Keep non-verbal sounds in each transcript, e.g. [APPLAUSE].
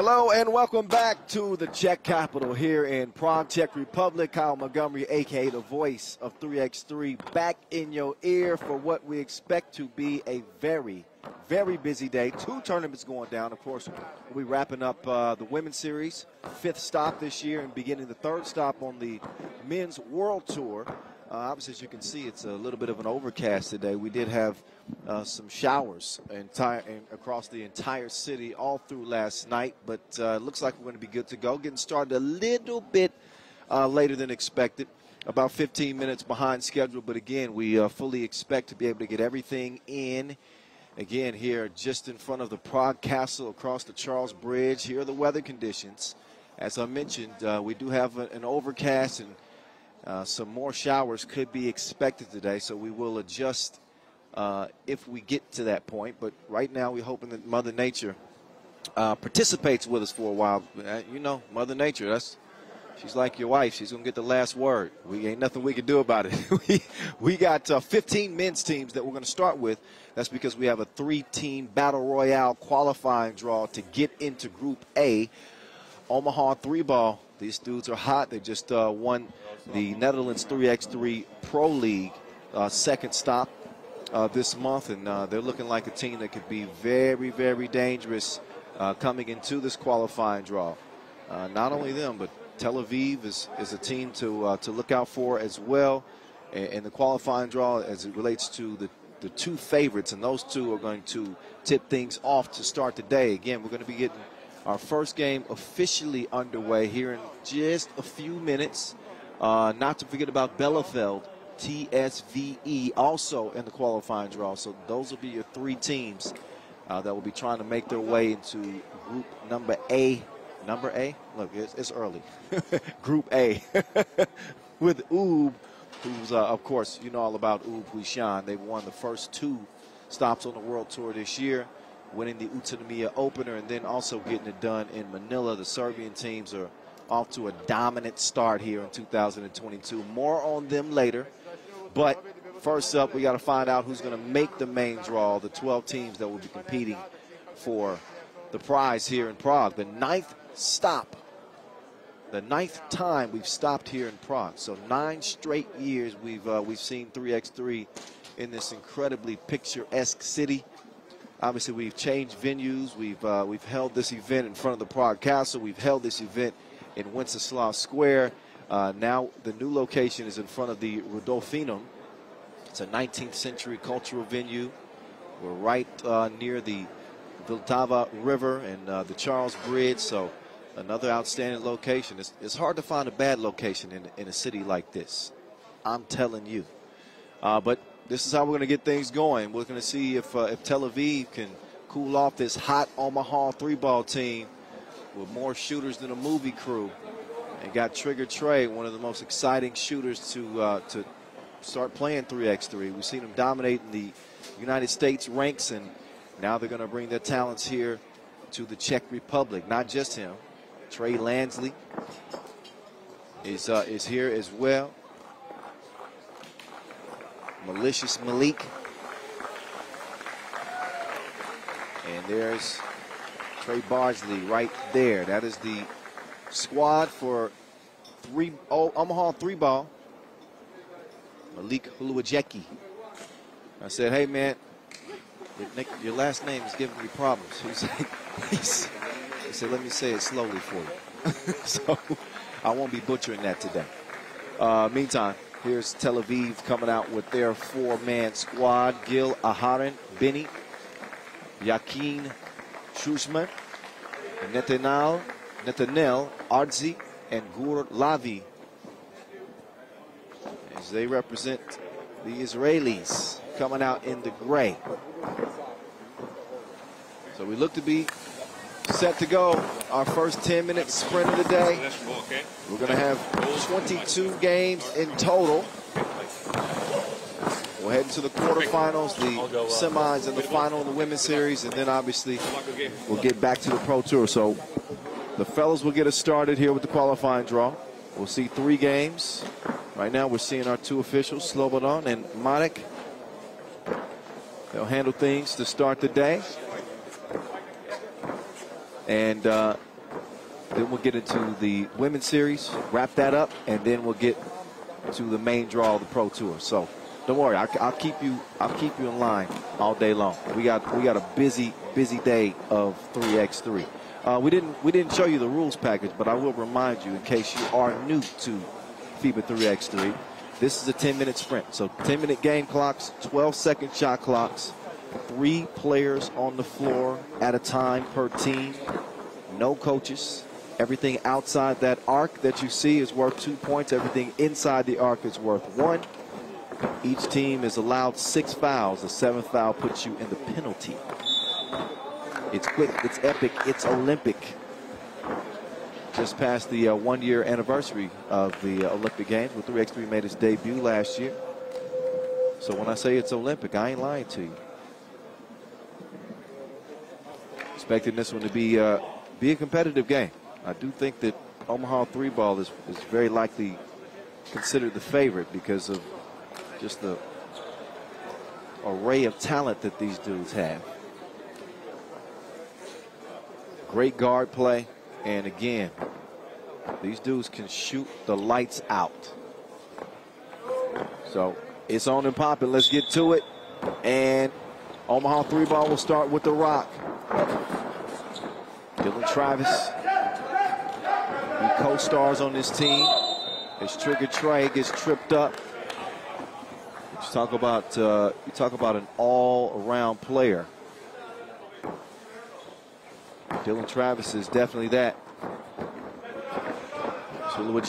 Hello and welcome back to the Czech capital here in Prague, Czech Republic. Kyle Montgomery, aka the voice of 3x3, back in your ear for what we expect to be a very, very busy day. Two tournaments going down. Of course, we'll be wrapping up uh, the women's series, fifth stop this year, and beginning the third stop on the men's world tour. Uh, obviously, as you can see, it's a little bit of an overcast today. We did have uh, some showers entire, across the entire city all through last night, but uh, looks like we're going to be good to go. Getting started a little bit uh, later than expected, about 15 minutes behind schedule, but again, we uh, fully expect to be able to get everything in. Again, here just in front of the Prague Castle across the Charles Bridge. Here are the weather conditions. As I mentioned, uh, we do have an overcast and uh, some more showers could be expected today, so we will adjust uh, if we get to that point. But right now, we're hoping that Mother Nature uh, participates with us for a while. Uh, you know, Mother Nature, that's she's like your wife. She's gonna get the last word. We ain't nothing we can do about it. [LAUGHS] we we got uh, 15 men's teams that we're gonna start with. That's because we have a three-team battle royale qualifying draw to get into Group A. Omaha three ball. These dudes are hot. They just uh, won the Netherlands 3x3 Pro League uh, second stop uh, this month, and uh, they're looking like a team that could be very, very dangerous uh, coming into this qualifying draw. Uh, not only them, but Tel Aviv is, is a team to uh, to look out for as well. in the qualifying draw, as it relates to the the two favorites, and those two are going to tip things off to start the day. Again, we're going to be getting our first game officially underway here in just a few minutes. Uh, not to forget about Bielefeld, TSVE, also in the qualifying draw. So those will be your three teams uh, that will be trying to make their way into group number A. Number A? Look, it's, it's early. [LAUGHS] group A [LAUGHS] with Ub, who's, uh, of course, you know all about Ub Huishan. They've won the first two stops on the World Tour this year, winning the Utsunomiya opener and then also getting it done in Manila. The Serbian teams are – off to a dominant start here in 2022. More on them later. But first up, we got to find out who's going to make the main draw, the 12 teams that will be competing for the prize here in Prague. The ninth stop, the ninth time we've stopped here in Prague. So nine straight years we've uh, we've seen 3x3 in this incredibly picturesque city. Obviously, we've changed venues. We've uh, we've held this event in front of the Prague Castle. We've held this event in Wenceslas Square. Uh, now the new location is in front of the Rudolfinum. It's a 19th century cultural venue. We're right uh, near the Vltava River and uh, the Charles Bridge, so another outstanding location. It's, it's, hard to find a bad location in, in a city like this. I'm telling you. Uh, but this is how we're going to get things going. We're going to see if, uh, if Tel Aviv can cool off this hot Omaha three-ball team with more shooters than a movie crew. And got Trigger Trey, one of the most exciting shooters to uh, to start playing 3x3. We've seen him dominate in the United States ranks, and now they're going to bring their talents here to the Czech Republic. Not just him. Trey Lansley is uh, is here as well. Malicious Malik. And there's Trey Bardsley right there. That is the squad for three oh, Omaha three ball. Malik Huluajeki. I said, hey man, your, your, last name is giving me problems. [LAUGHS] He's he's, he said, let me say it slowly for you. [LAUGHS] so I won't be butchering that today. Uh, meantime, here's Tel Aviv coming out with their four-man squad. Gil Aharon, Benny, Yakin Schussman, Netanel, Netanel, Ardzi, and Gur Lavi as they represent the Israelis coming out in the gray. So we look to be set to go. Our first 10 minute sprint of the day. We're going to have 22 games in total. We're heading into the quarterfinals, the semis, and the final in the women's series, and then obviously we'll get back to the Pro Tour. So the fellas will get us started here with the qualifying draw. We'll see three games. Right now we're seeing our two officials, Slobodan and Marek. They'll handle things to start the day. And uh, then we'll get into the women's series, wrap that up, and then we'll get to the main draw of the Pro Tour. So don't worry, I'll, I'll keep you. I'll keep you in line all day long. We got we got a busy busy day of 3x3. Uh, we didn't we didn't show you the rules package, but I will remind you in case you are new to FIBA 3x3. This is a 10-minute sprint, so 10-minute game clocks, 12-second shot clocks, three players on the floor at a time per team, no coaches. Everything outside that arc that you see is worth two points. Everything inside the arc is worth one. Each team is allowed six fouls. The seventh foul puts you in the penalty. It's quick, it's epic, it's Olympic. Just past the uh, one year anniversary of the uh, Olympic Games, where 3x3 made its debut last year. So when I say it's Olympic, I ain't lying to you. Expecting this one to be uh, be a competitive game. I do think that Omaha three ball is, is very likely considered the favorite because of just the array of talent that these dudes have. Great guard play. And again, these dudes can shoot the lights out. So it's on and popping. Let's get to it. And Omaha three ball will start with the rock. Dylan Travis. He co-stars on this team. As Trigger Trey gets tripped up. You talk about uh, you talk about an all-around player. Dylan Travis is definitely that. So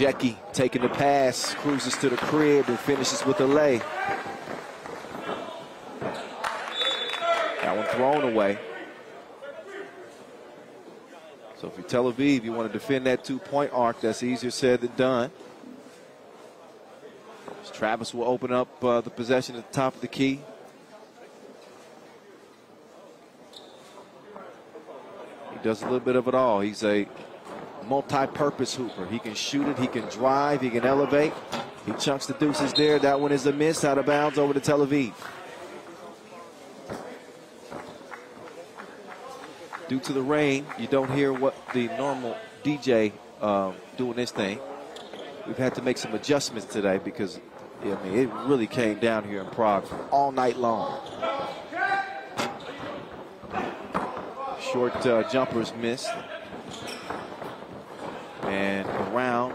taking the pass, cruises to the crib and finishes with a lay. That one thrown away. So if you're Tel Aviv, you want to defend that two-point arc. That's easier said than done. Travis will open up uh, the possession at the top of the key. Does a little bit of it all. He's a multi-purpose hooper. He can shoot it, he can drive, he can elevate. He chunks the deuces there. That one is a miss out of bounds over to Tel Aviv. Due to the rain, you don't hear what the normal DJ um, doing this thing. We've had to make some adjustments today because I mean, it really came down here in Prague all night long. Short uh, jumpers missed. And around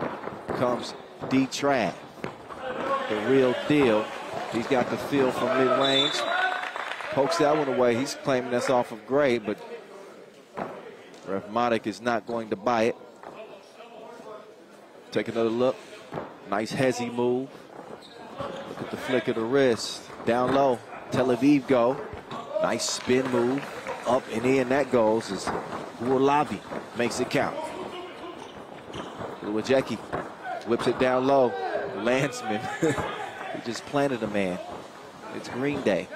comes D Trav, the real deal. He's got the feel from mid range. Pokes that one away. He's claiming that's off of Gray, but Ref is not going to buy it. Take another look. Nice hezzy move. Look at the flick of the wrist. Down low. Tel Aviv go. Nice spin move. Up and in that goes as Uolavi makes it count. Luajecki whips it down low. Landsman. [LAUGHS] he just planted a man. It's Green Day.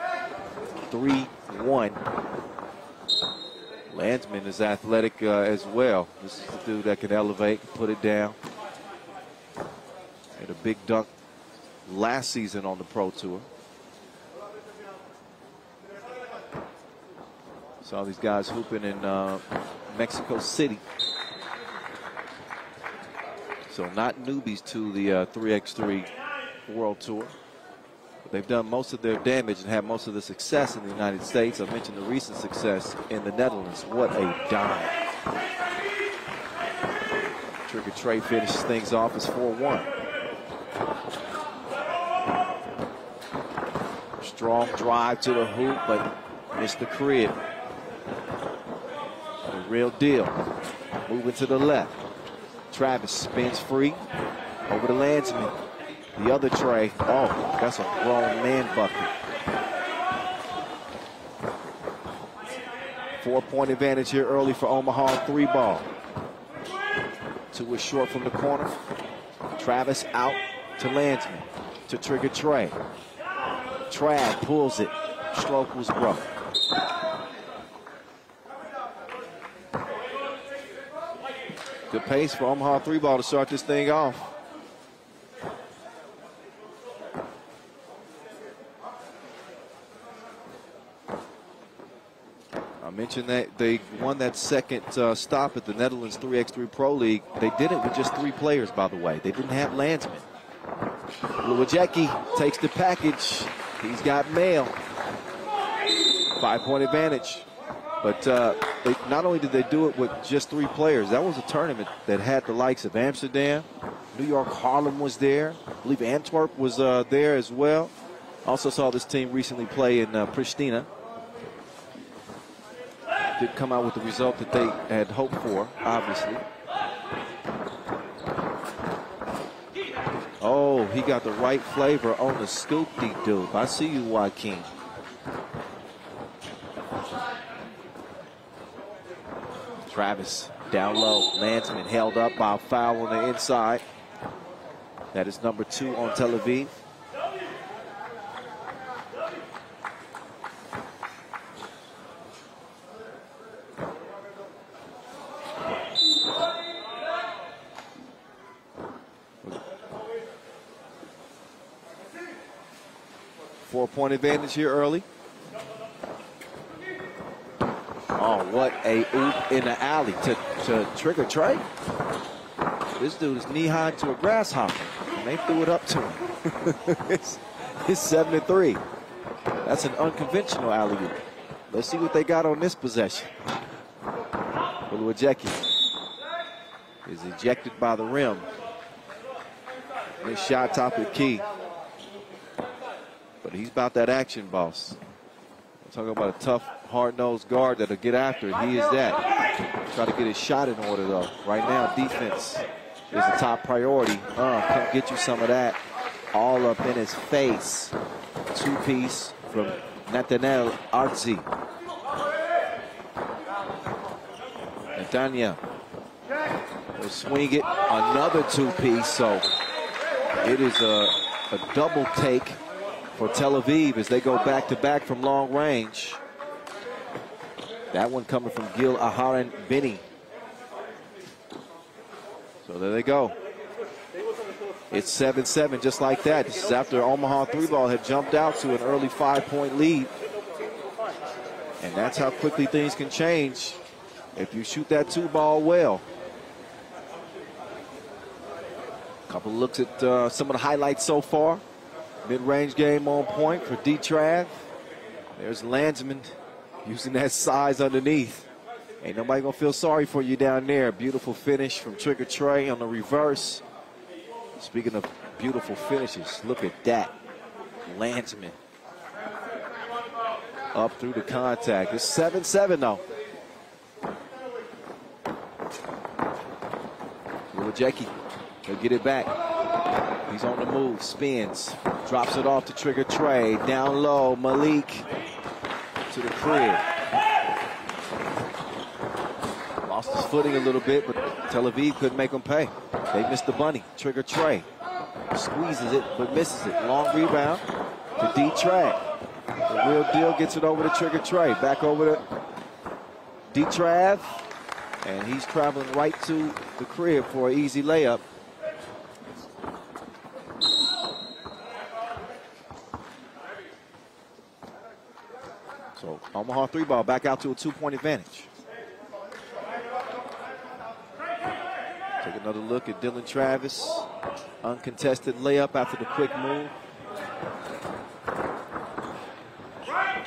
3-1. Landsman is athletic uh, as well. This is the dude that can elevate, put it down. Made a big dunk last season on the Pro Tour. Saw these guys hooping in uh, Mexico City. So not newbies to the uh, 3x3 World Tour. They've done most of their damage and had most of the success in the United States. I mentioned the recent success in the Netherlands. What a dime. Trigger Trey finishes things off as 4-1. Strong drive to the hoop, but missed the crib. Real deal. Moving to the left. Travis spins free over the Landsman. The other tray. Oh, that's a grown man bucket. Four-point advantage here early for Omaha. Three ball. Two is short from the corner. Travis out to Landsman. To trigger Trey. Trav pulls it. Stroke was broke. Good pace for Omaha three ball to start this thing off. I mentioned that they won that second uh, stop at the Netherlands 3x3 Pro League. They did it with just three players, by the way. They didn't have Landsman. Luajecki takes the package. He's got mail. Five-point advantage. But uh, they, not only did they do it with just three players, that was a tournament that had the likes of Amsterdam, New York, Harlem was there. I believe Antwerp was uh, there as well. Also saw this team recently play in uh, Pristina. Did come out with the result that they had hoped for, obviously. Oh, he got the right flavor on the scoop, dude. I see you, Joaquin. Travis down low. Landsman held up by a foul on the inside. That is number two on Tel Aviv. Four-point advantage here early. Oh, what a oop in the alley to, to trigger Trey. This dude is knee-high to a grasshopper, and they threw it up to him. [LAUGHS] it's, it's 7 to 3. That's an unconventional alley oop. Let's see what they got on this possession. Uluajeki is ejected by the rim. This shot top is key. But he's about that action, boss. I'm talking about a tough, hard-nosed guard that'll get after it. He is that. Try to get his shot in order, though. Right now, defense is the top priority. Uh, come get you some of that. All up in his face. Two-piece from Nathaniel Artzi. Netanya will swing it. Another two-piece, so it is a, a double take for Tel Aviv as they go back-to-back -back from long range. That one coming from Gil Aharon Benny. So there they go. It's 7-7 just like that. This is after Omaha three ball had jumped out to an early five-point lead. And that's how quickly things can change if you shoot that two ball well. Couple looks at uh, some of the highlights so far. Mid-range game on point for D-Trav. There's Landsman using that size underneath. Ain't nobody gonna feel sorry for you down there. Beautiful finish from Trigger Trey on the reverse. Speaking of beautiful finishes, look at that. Landsman. Up through the contact. It's 7-7 though. Little Jackie, he'll get it back. He's on the move, spins, drops it off to Trigger Trey. Down low, Malik to the crib. Lost his footing a little bit, but Tel Aviv couldn't make him pay. They missed the bunny. Trigger Trey squeezes it, but misses it. Long rebound to D Trav. The real deal gets it over to Trigger Trey. Back over to D Trav. And he's traveling right to the crib for an easy layup. So Omaha three ball back out to a two-point advantage. Take another look at Dylan Travis. Uncontested layup after the quick move.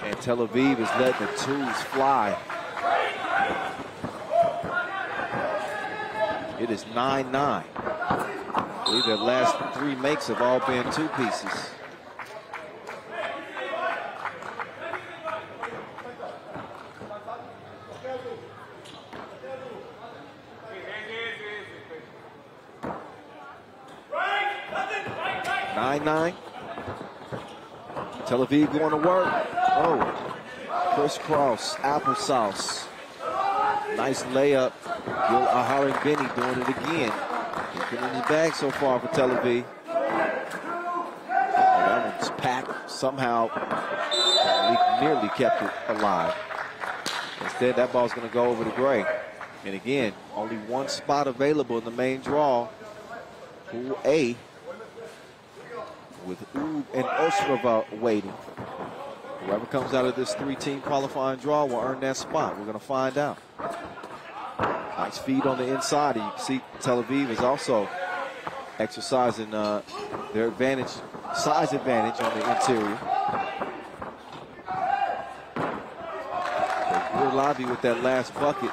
And Tel Aviv is letting the twos fly. It is 9-9. I believe their last three makes have all been two pieces. Nine. Tel Aviv going to work. Oh, crisscross applesauce. Nice layup. Gil Aharon Benny doing it again. He's in his bag so far for Tel Aviv. And that one's packed. Somehow, nearly kept it alive. Instead, that ball's going to go over to Gray. And again, only one spot available in the main draw. Pool A with Ub and Ostrava waiting. Whoever comes out of this three-team qualifying draw will earn that spot. We're going to find out. Nice feed on the inside. You can see Tel Aviv is also exercising uh, their advantage, size advantage on the interior. Good lobby with that last bucket.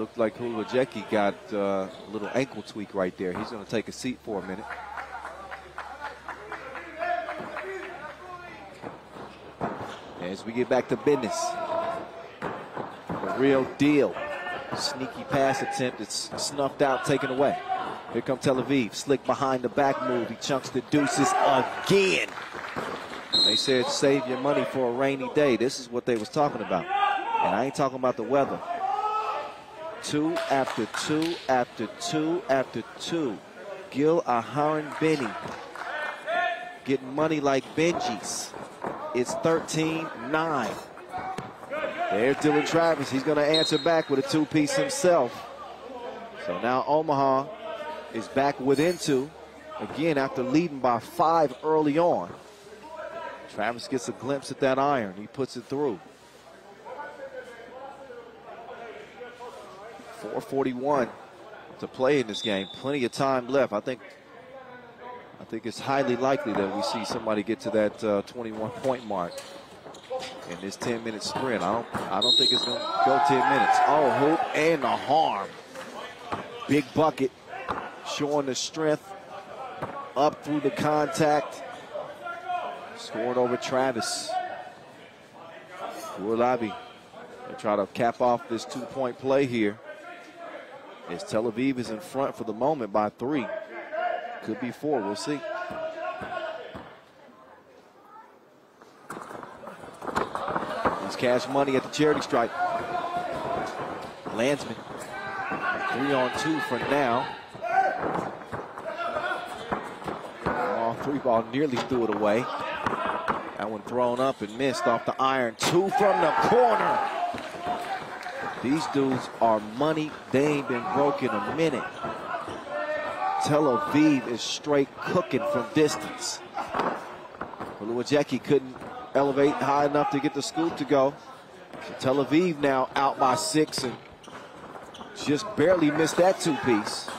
it looked like Hulajeki got uh, a little ankle tweak right there. He's going to take a seat for a minute. As we get back to business, the real deal. Sneaky pass attempt. It's snuffed out, taken away. Here come Tel Aviv. Slick behind the back move. He chunks the deuces again. They said save your money for a rainy day. This is what they was talking about. And I ain't talking about the weather. Two after two after two after two. Gil Aharon Benny getting money like Benji's. It's 13-9. There's Dylan Travis. He's going to answer back with a two-piece himself. So now Omaha is back within two. Again, after leading by five early on. Travis gets a glimpse at that iron. He puts it through. 441 to play in this game. Plenty of time left. I think I think it's highly likely that we see somebody get to that uh, 21 point mark in this 10 minute sprint. I don't I don't think it's going to go 10 minutes. Oh, hoop and the harm. Big bucket showing the strength up through the contact. Scored over Travis. Urlabi. They try to cap off this two point play here. As Tel Aviv is in front for the moment by three. Could be four. We'll see. There's cash money at the charity stripe. Landsman. Three on two for now. All three ball nearly threw it away. That one thrown up and missed off the iron. Two from the corner. These dudes are money. They ain't been broke in a minute. Tel Aviv is straight cooking from distance. Luajecki couldn't elevate high enough to get the scoop to go. Tel Aviv now out by six and just barely missed that two-piece.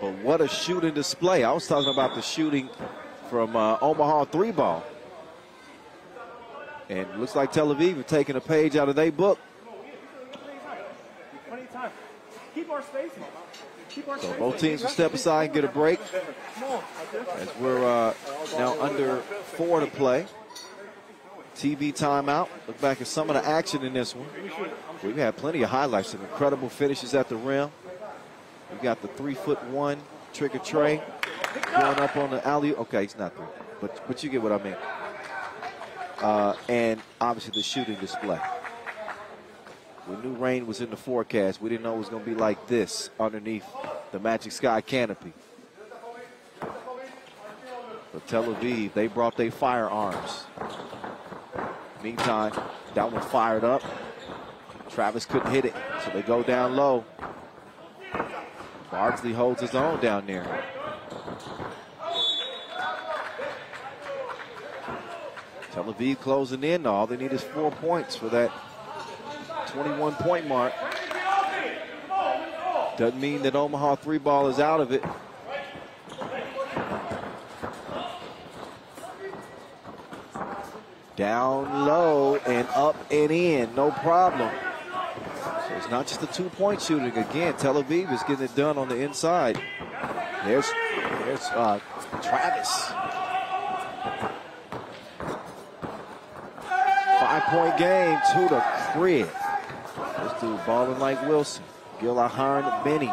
But what a shooting display. I was talking about the shooting from uh, Omaha three ball. And looks like Tel Aviv are taking a page out of their book. So both teams will step aside and get a break. As we're uh, now under four to play. TV timeout. Look back at some of the action in this one. We've had plenty of highlights, some incredible finishes at the rim. We've got the three foot one trigger Trey going up on the alley. Okay, he's not there, but but you get what I mean. Uh, and obviously the shooting display. We knew rain was in the forecast. We didn't know it was going to be like this underneath the Magic Sky canopy. But Tel Aviv, they brought their firearms. Meantime, that one fired up. Travis couldn't hit it, so they go down low. Bardsley holds his own down there. Tel Aviv closing in. All they need is four points for that 21 point mark. Doesn't mean that Omaha three ball is out of it. Down low and up and in, no problem. So it's not just the two point shooting. Again, Tel Aviv is getting it done on the inside. There's, there's uh, Travis. Five point game to the. This dude balling like Wilson. Gil Aharon Benny.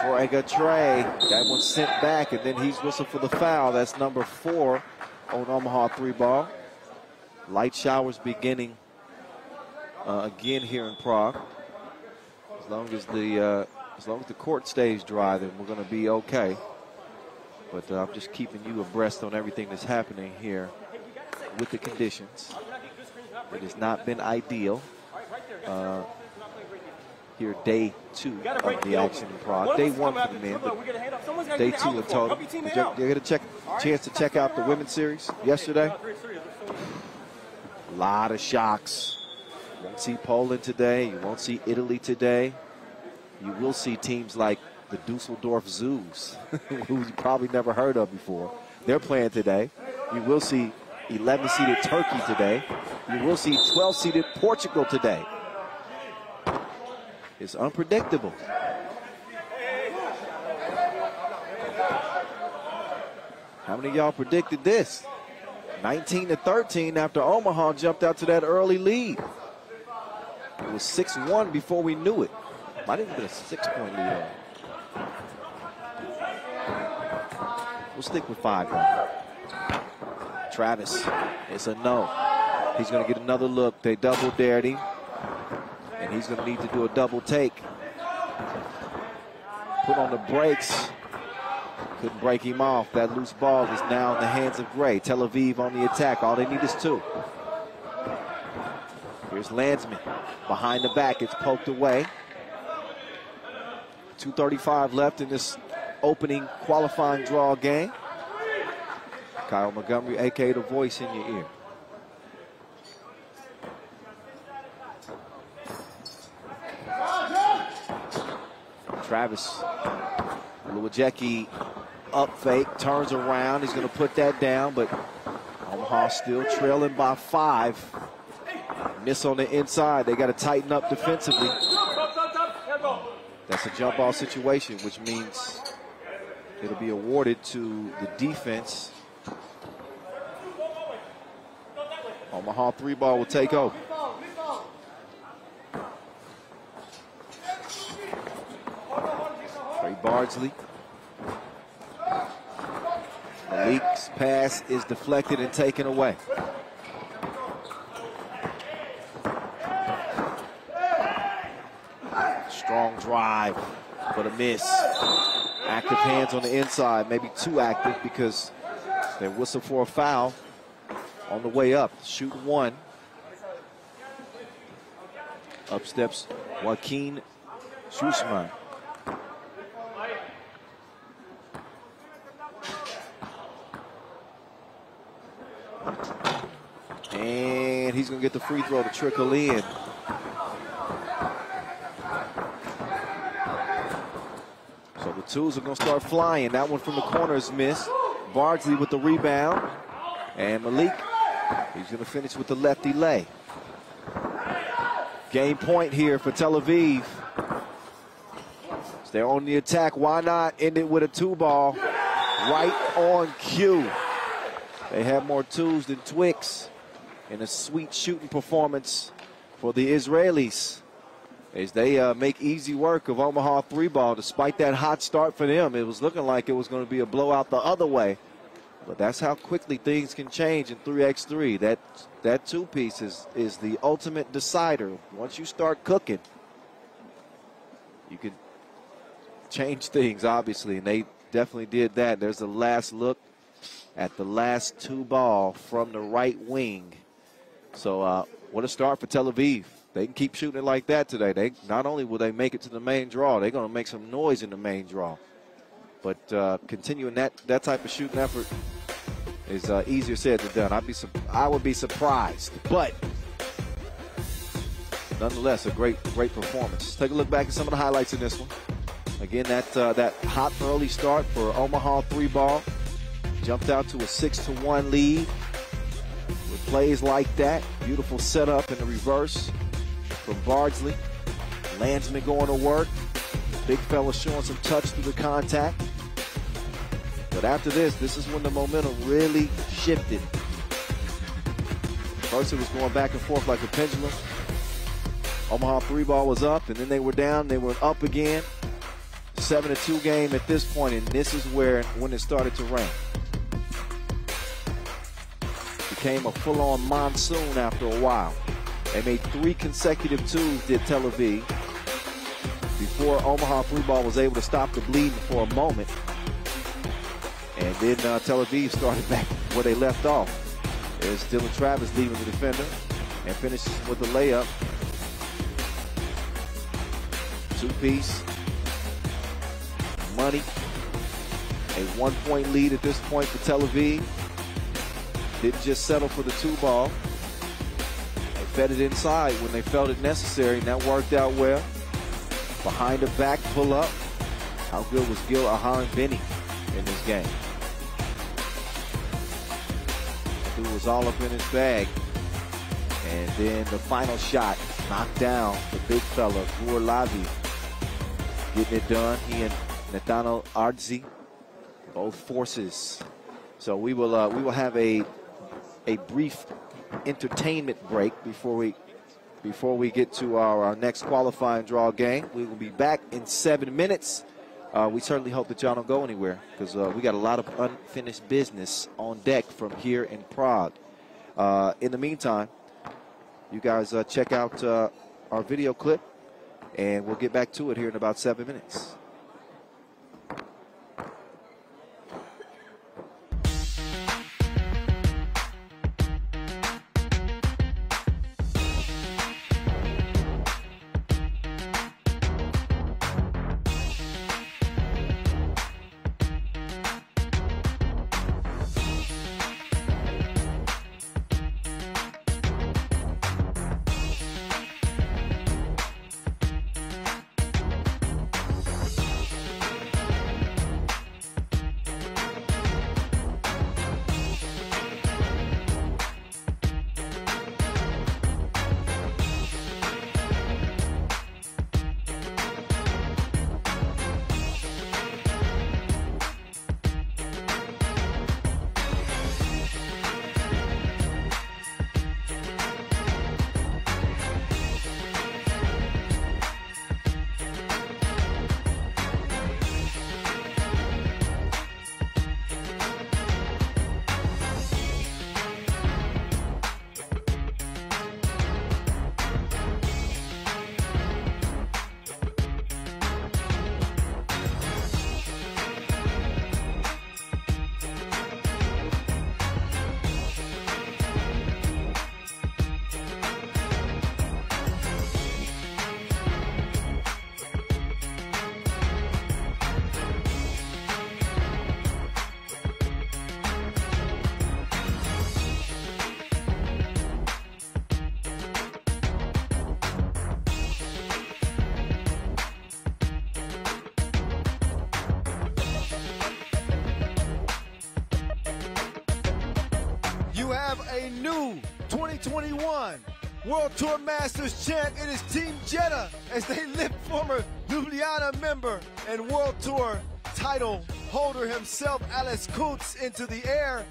Trey Trey. That one sent back, and then he's whistled for the foul. That's number four on Omaha three ball. Light showers beginning uh, again here in Prague. As long as the uh, as long as the court stays dry, then we're going to be okay. But uh, I'm just keeping you abreast on everything that's happening here with the conditions. It has not been ideal. Uh, here, day two of the action in Prague. Day one for the men, but day two in total. Did you, did you get a check, chance to check out the women's series yesterday? A lot of shocks. You won't see Poland today. You won't see Italy today. You will see teams like the Dusseldorf Zoos, [LAUGHS] who you probably never heard of before. They're playing today. You will see 11 seeded Turkey today. You will see 12 seeded Portugal today. It's unpredictable. How many y'all predicted this? 19 to 13 after Omaha jumped out to that early lead. It was 6-1 before we knew it. Might have been a six-point lead. We'll stick with five. Travis, it's a no. He's going to get another look. They double dared him, and he's going to need to do a double take. Put on the brakes. Couldn't break him off. That loose ball is now in the hands of Gray. Tel Aviv on the attack. All they need is two. Here's Landsman. Behind the back, it's poked away. 2.35 left in this opening qualifying draw game. Kyle Montgomery, aka the voice in your ear. Travis Luajecki up fake, turns around. He's going to put that down, but Omaha still trailing by five. Miss on the inside. They got to tighten up defensively. That's a jump ball situation, which means it'll be awarded to the defense. Omaha three ball will take over. Trey Bardsley. Malik's pass is deflected and taken away. Strong drive, but a miss. Active hands on the inside, maybe too active because they whistle for a foul on the way up. Shoot one. Up steps Joaquin Schussman. And he's going to get the free throw to trickle in. So the twos are going to start flying. That one from the corner is missed. Bardsley with the rebound. And Malik, he's going to finish with the lefty lay. Game point here for Tel Aviv. They're on the attack. Why not end it with a two ball? Right on cue. They have more twos than Twix in a sweet shooting performance for the Israelis as they uh, make easy work of Omaha three ball. Despite that hot start for them, it was looking like it was going to be a blowout the other way. But that's how quickly things can change in 3x3. That that two piece is, is the ultimate decider. Once you start cooking, you can change things, obviously, and they definitely did that. There's the last look at the last two ball from the right wing. So uh, what a start for Tel Aviv. They can keep shooting it like that today. They not only will they make it to the main draw, they're going to make some noise in the main draw. But uh, continuing that that type of shooting effort is uh, easier said than done. I'd be I would be surprised, but nonetheless, a great great performance. Take a look back at some of the highlights in this one. Again, that uh, that hot early start for Omaha three ball jumped out to a six to one lead with plays like that. Beautiful setup in the reverse from Bardsley. Landsman going to work. Big fella showing some touch through the contact. But after this, this is when the momentum really shifted. First, it was going back and forth like a pendulum. Omaha three ball was up, and then they were down. They were up again. Seven to two game at this point, and this is where when it started to rain. Became a full-on monsoon after a while. They made three consecutive twos, did Tel Aviv, before Omaha three ball was able to stop the bleeding for a moment. And then uh, Tel Aviv started [LAUGHS] back where they left off. There's Dylan Travis leaving the defender. and finishes with the layup. Two piece. Money. A one point lead at this point for Tel Aviv. Didn't just settle for the two ball. They fed it inside when they felt it necessary, and that worked out well. Behind the back pull up. How good was Gil Aharonveni in this game? Was all up in his bag. And then the final shot knocked down the big fella, Gur Lavi, getting it done. He and Nathaniel Ardzi, both forces. So we will uh, we will have a a brief entertainment break before we before we get to our, our next qualifying draw game. We will be back in seven minutes. Uh, we certainly hope that y'all don't go anywhere because uh, we got a lot of unfinished business on deck from here in Prague. Uh, in the meantime, you guys uh, check out uh, our video clip, and we'll get back to it here in about seven minutes. World Tour Masters champ. It is Team Jetta as they lift former Ljubljana member and World Tour title holder himself, Alex Kutz, into the air.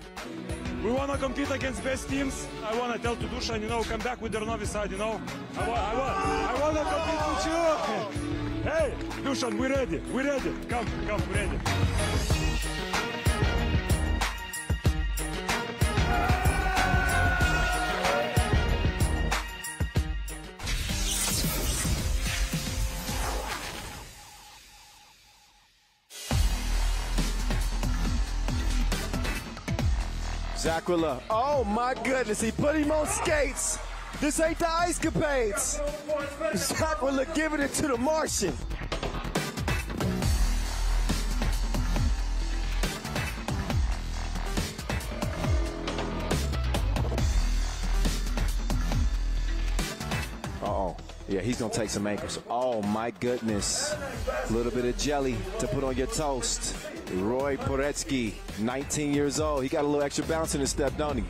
We want to compete against best teams. I want to tell to Dushan, you know, come back with their novice side, you know. I want, I want, I want to compete with you. Hey, Dushan, we're ready. We're ready. Come, come, we're ready. Zakrilla, oh my goodness, he put him on skates. This ain't the ice capades. Zakrilla giving it to the Martian. Uh-oh. Yeah, he's going to take some ankles. Oh, my goodness. A little bit of jelly to put on your toast. Roy Poretsky, 19 years old. He got a little extra bounce in his step, don't he?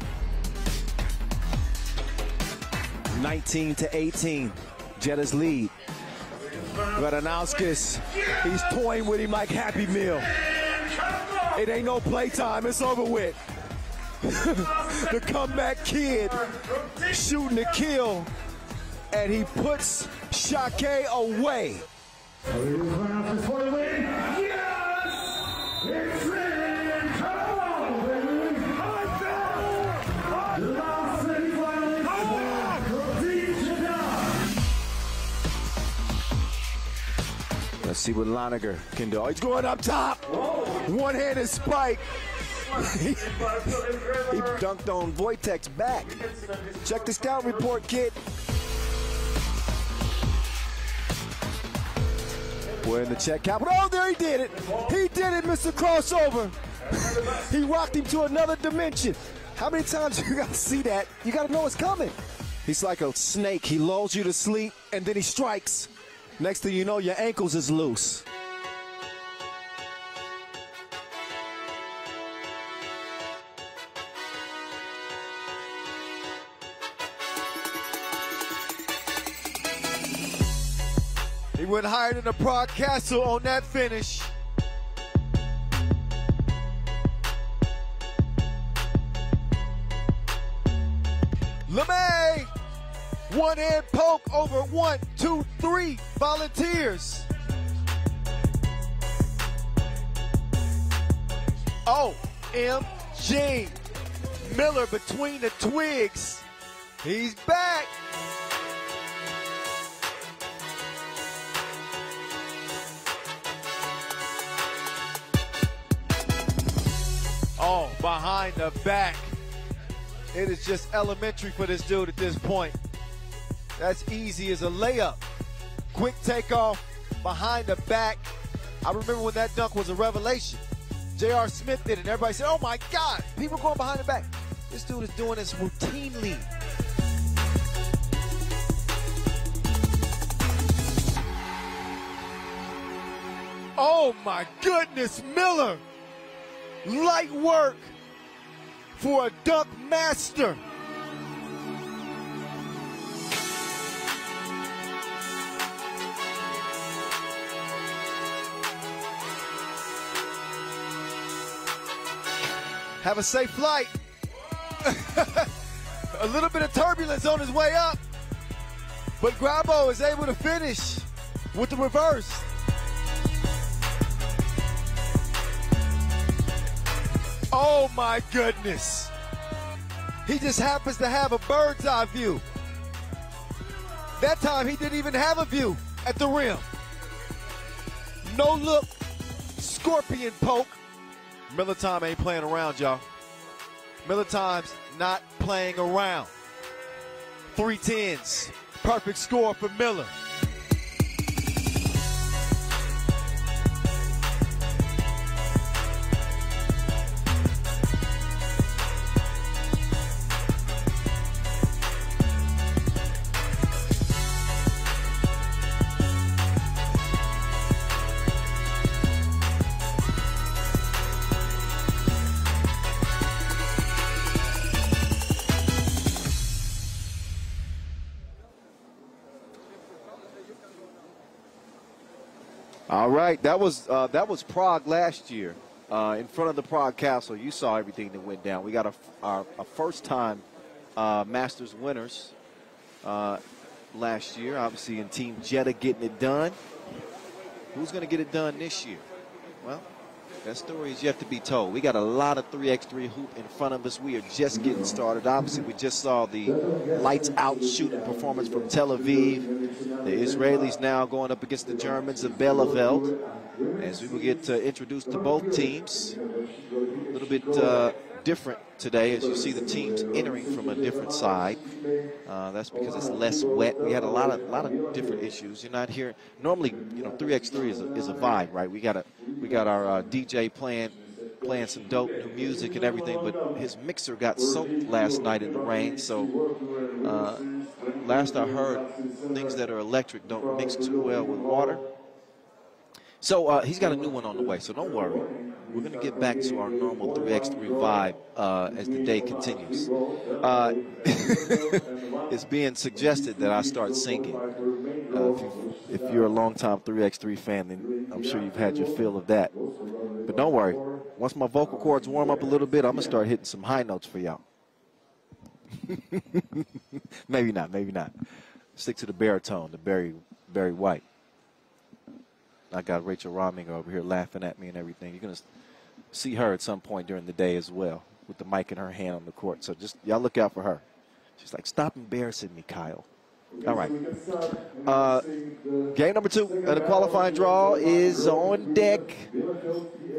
19 to 18. Jetta's lead. Radanauskas, he's toying with him like Happy Meal. It ain't no playtime, it's over with. [LAUGHS] the comeback kid shooting the kill, and he puts Shake away. Let's see what Loniger can do. Oh, he's going up top. One-handed spike. [LAUGHS] he dunked on Voitek's back. Check the scout report, kid. We're in the check capital. Oh, there he did it. He did it, Mr. Crossover. [LAUGHS] he rocked him to another dimension. How many times [LAUGHS] you got to see that? You got to know it's coming. He's like a snake. He lulls you to sleep, and then he strikes. Next thing you know, your ankles is loose. He went higher than the Prague Castle on that finish. LeMay, one hand poke over one, two, three volunteers. Oh, MG Miller between the twigs. He's back. Oh, behind the back. It is just elementary for this dude at this point. That's easy as a layup. Quick takeoff, behind the back. I remember when that dunk was a revelation. J.R. Smith did it, and everybody said, oh my God, people going behind the back. This dude is doing this routinely. Oh my goodness, Miller! Light work for a dunk master. Have a safe flight. [LAUGHS] a little bit of turbulence on his way up, but Grabo is able to finish with the reverse. Oh my goodness. He just happens to have a bird's eye view. That time he didn't even have a view at the rim. No look, scorpion poke. Miller Time ain't playing around, y'all. Miller Time's not playing around. Three tens. Perfect score for Miller. All right, that was uh, that was Prague last year, uh, in front of the Prague Castle. You saw everything that went down. We got a, our, a first time uh, Masters winners uh, last year, obviously in Team Jeddah getting it done. Who's going to get it done this year? Well, that story is yet to be told. We got a lot of 3x3 hoop in front of us. We are just getting started. Obviously, we just saw the lights out shooting performance from Tel Aviv. The Israelis now going up against the Germans of Bielefeld. As we will get uh, introduced to both teams. A little bit uh, different today as you see the teams entering from a different side. Uh, that's because it's less wet. We had a lot of lot of different issues. You're not here normally. You know, 3x3 is a, is a vibe, right? We got a we got our uh, DJ playing playing some dope new music and everything, but his mixer got soaked last night in the rain. So uh, last I heard, things that are electric don't mix too well with water. So uh, he's got a new one on the way, so don't worry. We're going to get back to our normal 3x3 vibe uh, as the day continues. Uh, [LAUGHS] it's being suggested that I start singing. Uh, if, you, you're a longtime 3x3 fan, then I'm sure you've had your fill of that. But don't worry. Once my vocal cords warm up a little bit, I'm going to start hitting some high notes for y'all. [LAUGHS] maybe not, maybe not. Stick to the baritone, the Barry, Barry White. I got Rachel Rominger over here laughing at me and everything. You're going to see her at some point during the day as well with the mic in her hand on the court. So just, y'all look out for her. She's like, stop embarrassing me, Kyle. All right. Uh, game number two of the qualifying draw is on deck.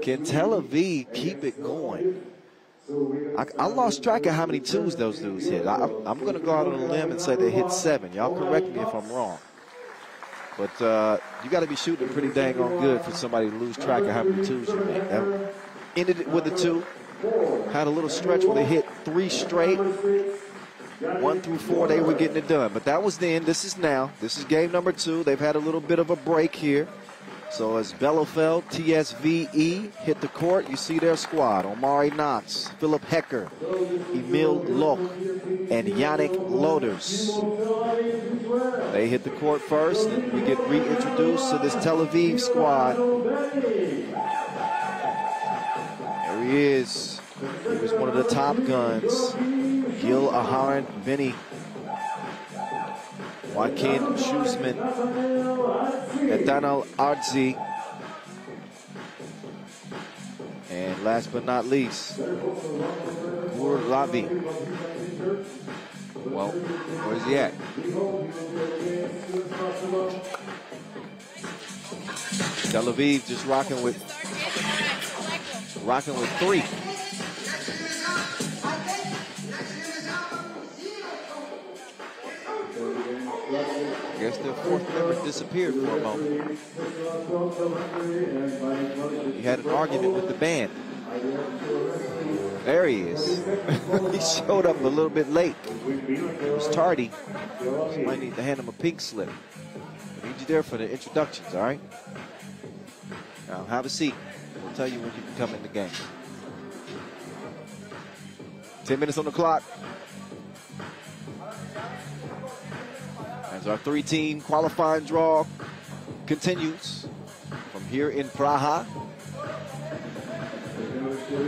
Can Tel Aviv keep it going? I, I lost track of how many twos those dudes hit. I, am going to go out on a limb and say they hit seven. Y'all correct me if I'm wrong. But uh, you got to be shooting pretty dang on good for somebody to lose track of how many twos you make. That ended it with a two. Had a little stretch where they hit three straight. One through four, they were getting it done. But that was then. This is now. This is game number two. They've had a little bit of a break here. So as Bielefeld, TSVE hit the court, you see their squad. Omari Knox, Philip Hecker, Emil Lok, and Yannick Loders. They hit the court first, and we get reintroduced to this Tel Aviv squad. There he is. He was one of the top guns. Gil Aharon Benny. Joaquin Schusman. Nathaniel Artzi. And last but not least, Gur Lavi. Well, where's he at? Tel Aviv just rocking with rocking with three. I guess their fourth member disappeared for a moment. He had an argument with the band. There he is. [LAUGHS] he showed up a little bit late. He was tardy. So might need to hand him a pink slip. I need you there for the introductions, all right? Now have a seat. We'll tell you when you can come in the game. 10 minutes on the clock. Our three-team qualifying draw continues from here in Praha.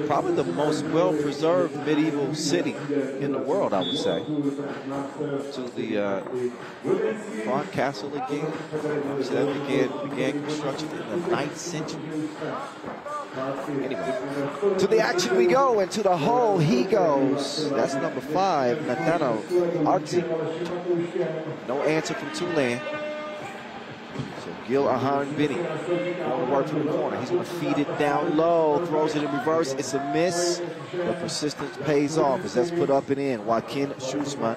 Probably the most well-preserved medieval city in the world, I would say. To the uh, Castle again. Obviously, that began, began construction in the 9th century. Anyway, to the action we go, and to the hole he goes. That's number five, Nathano Artsy. No answer from Tulane. Gil Ahan Benny going to work from the corner. He's going to feed it down low, throws it in reverse. It's a miss, but persistence pays off as that's put up and in. Joaquin Schusman.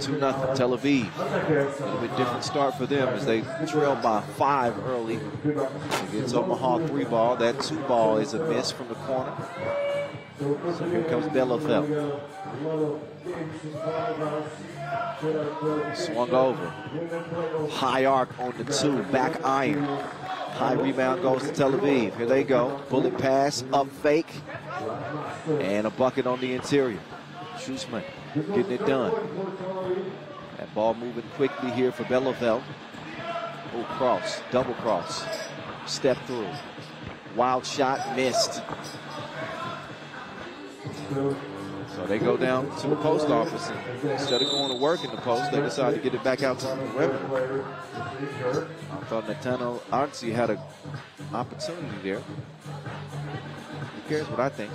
2 nothing Tel Aviv. A little bit different start for them as they trail by five early against Omaha three ball. That two ball is a miss from the corner. So here comes Bielefeld. Swung over. High arc on the two. Back iron. High rebound goes to Tel Aviv. Here they go. Bullet pass, up fake. And a bucket on the interior. Schusman getting it done. That ball moving quickly here for Bielefeld. Oh, cross. Double cross. Step through. Wild shot missed. So they go down to the post office instead of going to work in the post, they decide to get it back out to the perimeter. I thought Nathaniel Artsy had an opportunity there. Who cares what I think?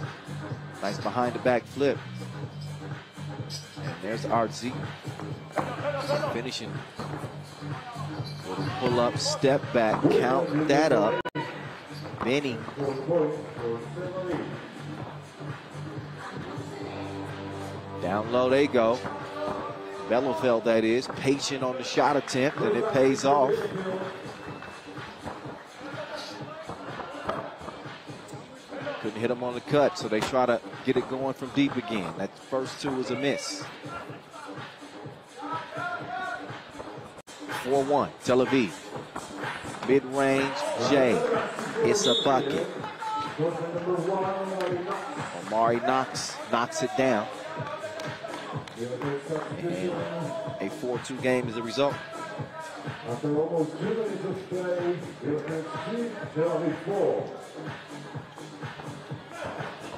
Nice behind the back flip. There's Artsy finishing. Little pull up, step back, count that up. Benny Down low they go. Bielefeld, that is, patient on the shot attempt, and it pays off. Couldn't hit him on the cut, so they try to get it going from deep again. That first two was a miss. 4-1, Tel Aviv. Mid-range, Jay. It's a bucket. Omari knocks, knocks it down. And a 4-2 game is the result.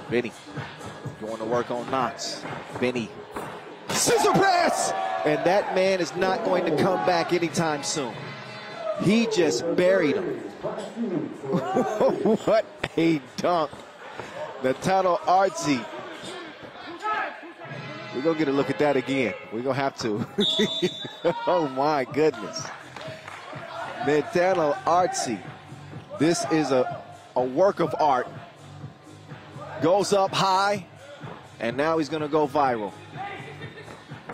Benny going to work on Knox. Benny. Scissor pass! And that man is not going to come back anytime soon. He just buried him. [LAUGHS] what a dunk. Natano Artsy We're going to get a look at that again. We're going to have to. [LAUGHS] oh, my goodness. Montano Artsy. This is a, a work of art. Goes up high, and now he's going to go viral.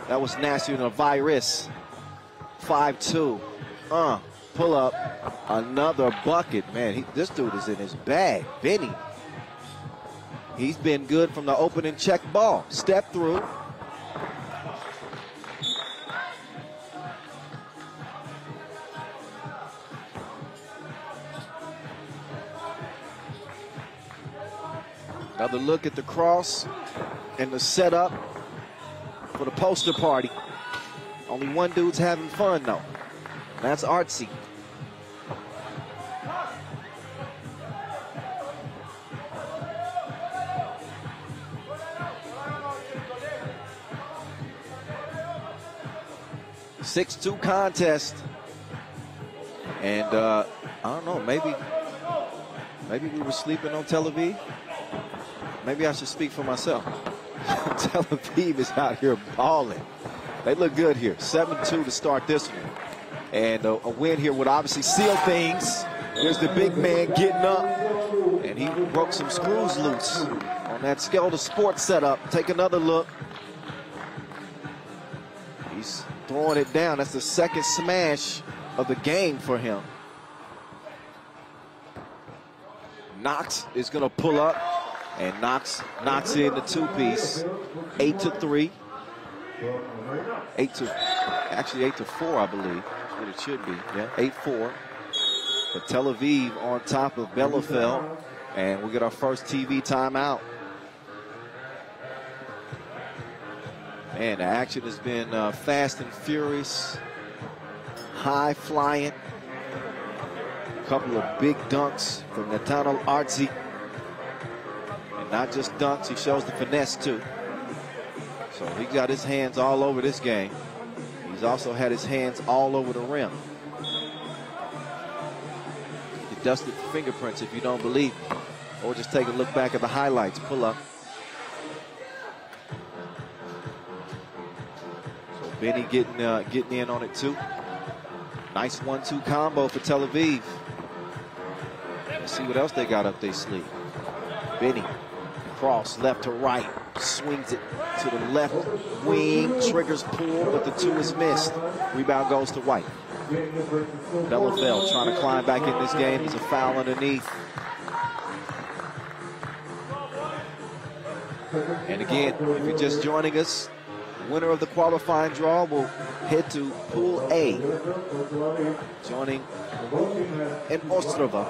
That was nasty in a virus. 5-2. Uh, pull up. Another bucket. Man, he, this dude is in his bag. Benny. He's been good from the opening check ball. Step through. Another look at the cross and the setup for the poster party. Only one dude's having fun though. That's artsy. Six-two contest, and uh, I don't know. Maybe, maybe we were sleeping on Tel Aviv. Maybe I should speak for myself. [LAUGHS] Tel Aviv is out here balling. They look good here. 7-2 to start this one. And a, a, win here would obviously seal things. There's the big man getting up. And he broke some screws loose on that Skelter Sports setup. Take another look. He's throwing it down. That's the second smash of the game for him. Knox is going to pull up and knocks knocks in the two-piece. Eight to three. Eight to actually eight to four, I believe. What it should be. Yeah, eight four. But Tel Aviv on top of Bielefeld, and we'll get our first TV timeout. Man, the action has been uh, fast and furious, high flying. A couple of big dunks from Natano Artsy. Not just dunks, he shows the finesse too. So he got his hands all over this game. He's also had his hands all over the rim. He dusted the fingerprints if you don't believe me. Or just take a look back at the highlights. Pull up. So Benny getting uh, getting in on it too. Nice one-two combo for Tel Aviv. Let's see what else they got up their sleeve. Benny cross left to right, swings it to the left wing, triggers pull, but the two is missed. Rebound goes to White. Bielefeld trying to climb back in this game. There's a foul underneath. And again, if you're just joining us, winner of the qualifying draw will head to Pool A, joining in Ostrava,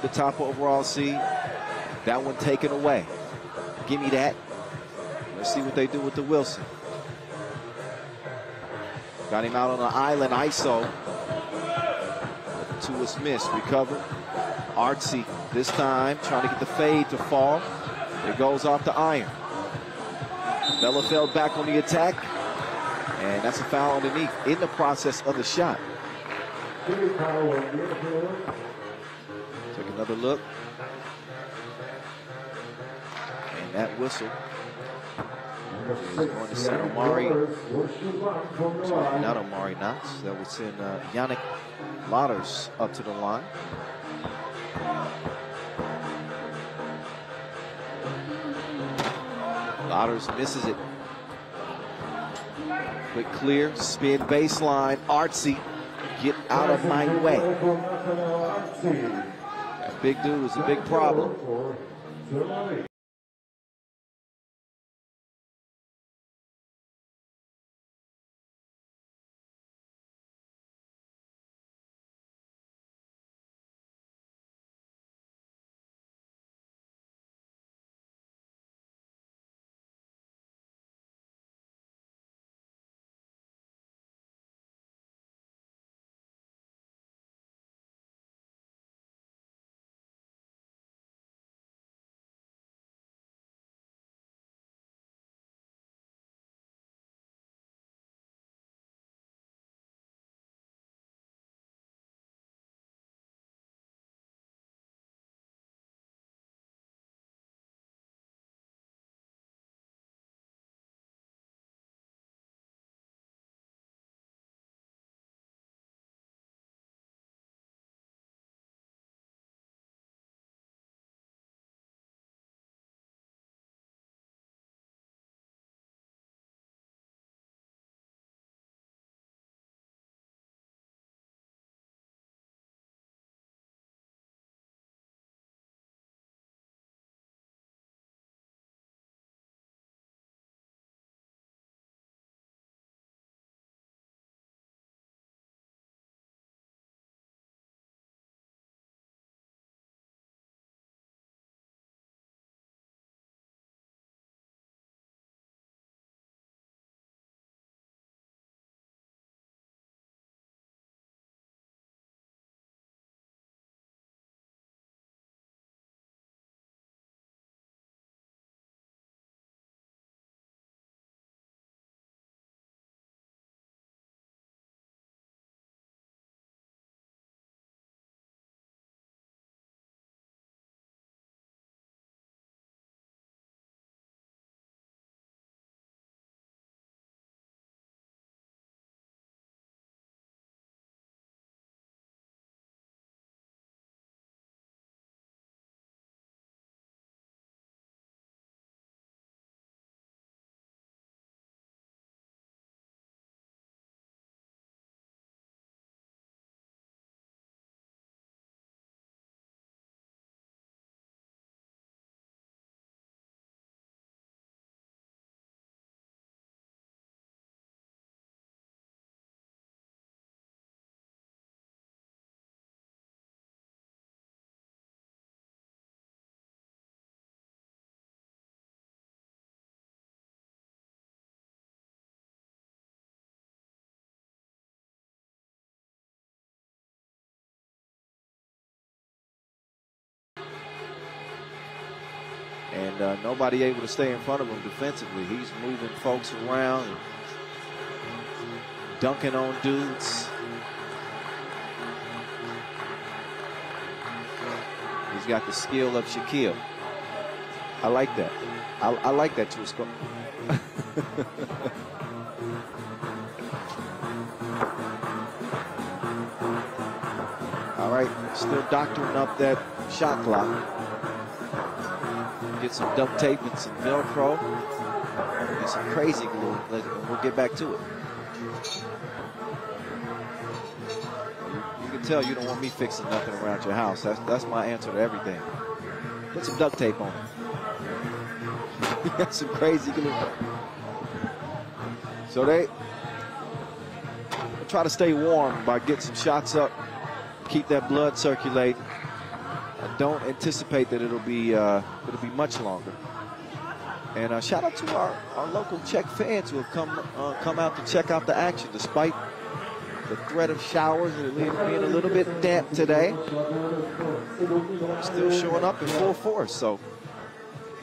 the top overall seed. That one taken away. Give me that. Let's see what they do with the Wilson. Got him out on the island, ISO. Two is missed, recovered. Artsy this time trying to get the fade to fall. It goes off the iron. Bielefeld back on the attack. And that's a foul underneath in the process of the shot. Take another look. That whistle is going to send Omari, sorry, not Omari Knox, that would send uh, Yannick Lotters up to the line. Lotters misses it. Quick clear, spin baseline, artsy. Get out of my way. That big dude is a big problem. And uh, nobody able to stay in front of him defensively. He's moving folks around dunking on dudes. He's got the skill of Shaquille. I like that. I, I like that, Twisco. [LAUGHS] All right, still doctoring up that shot clock. Get some duct tape and some Velcro and some crazy glue. We'll get back to it. You, you can tell you don't want me fixing nothing around your house. That's, that's my answer to everything. Put some duct tape on it. [LAUGHS] some crazy glue. So they try to stay warm by getting some shots up, keep that blood circulating. Don't anticipate that it'll be uh, it'll be much longer. And uh, shout out to our, our local Czech fans who have come uh, come out to check out the action despite the threat of showers and it being a little bit damp today. Still showing up in full force. So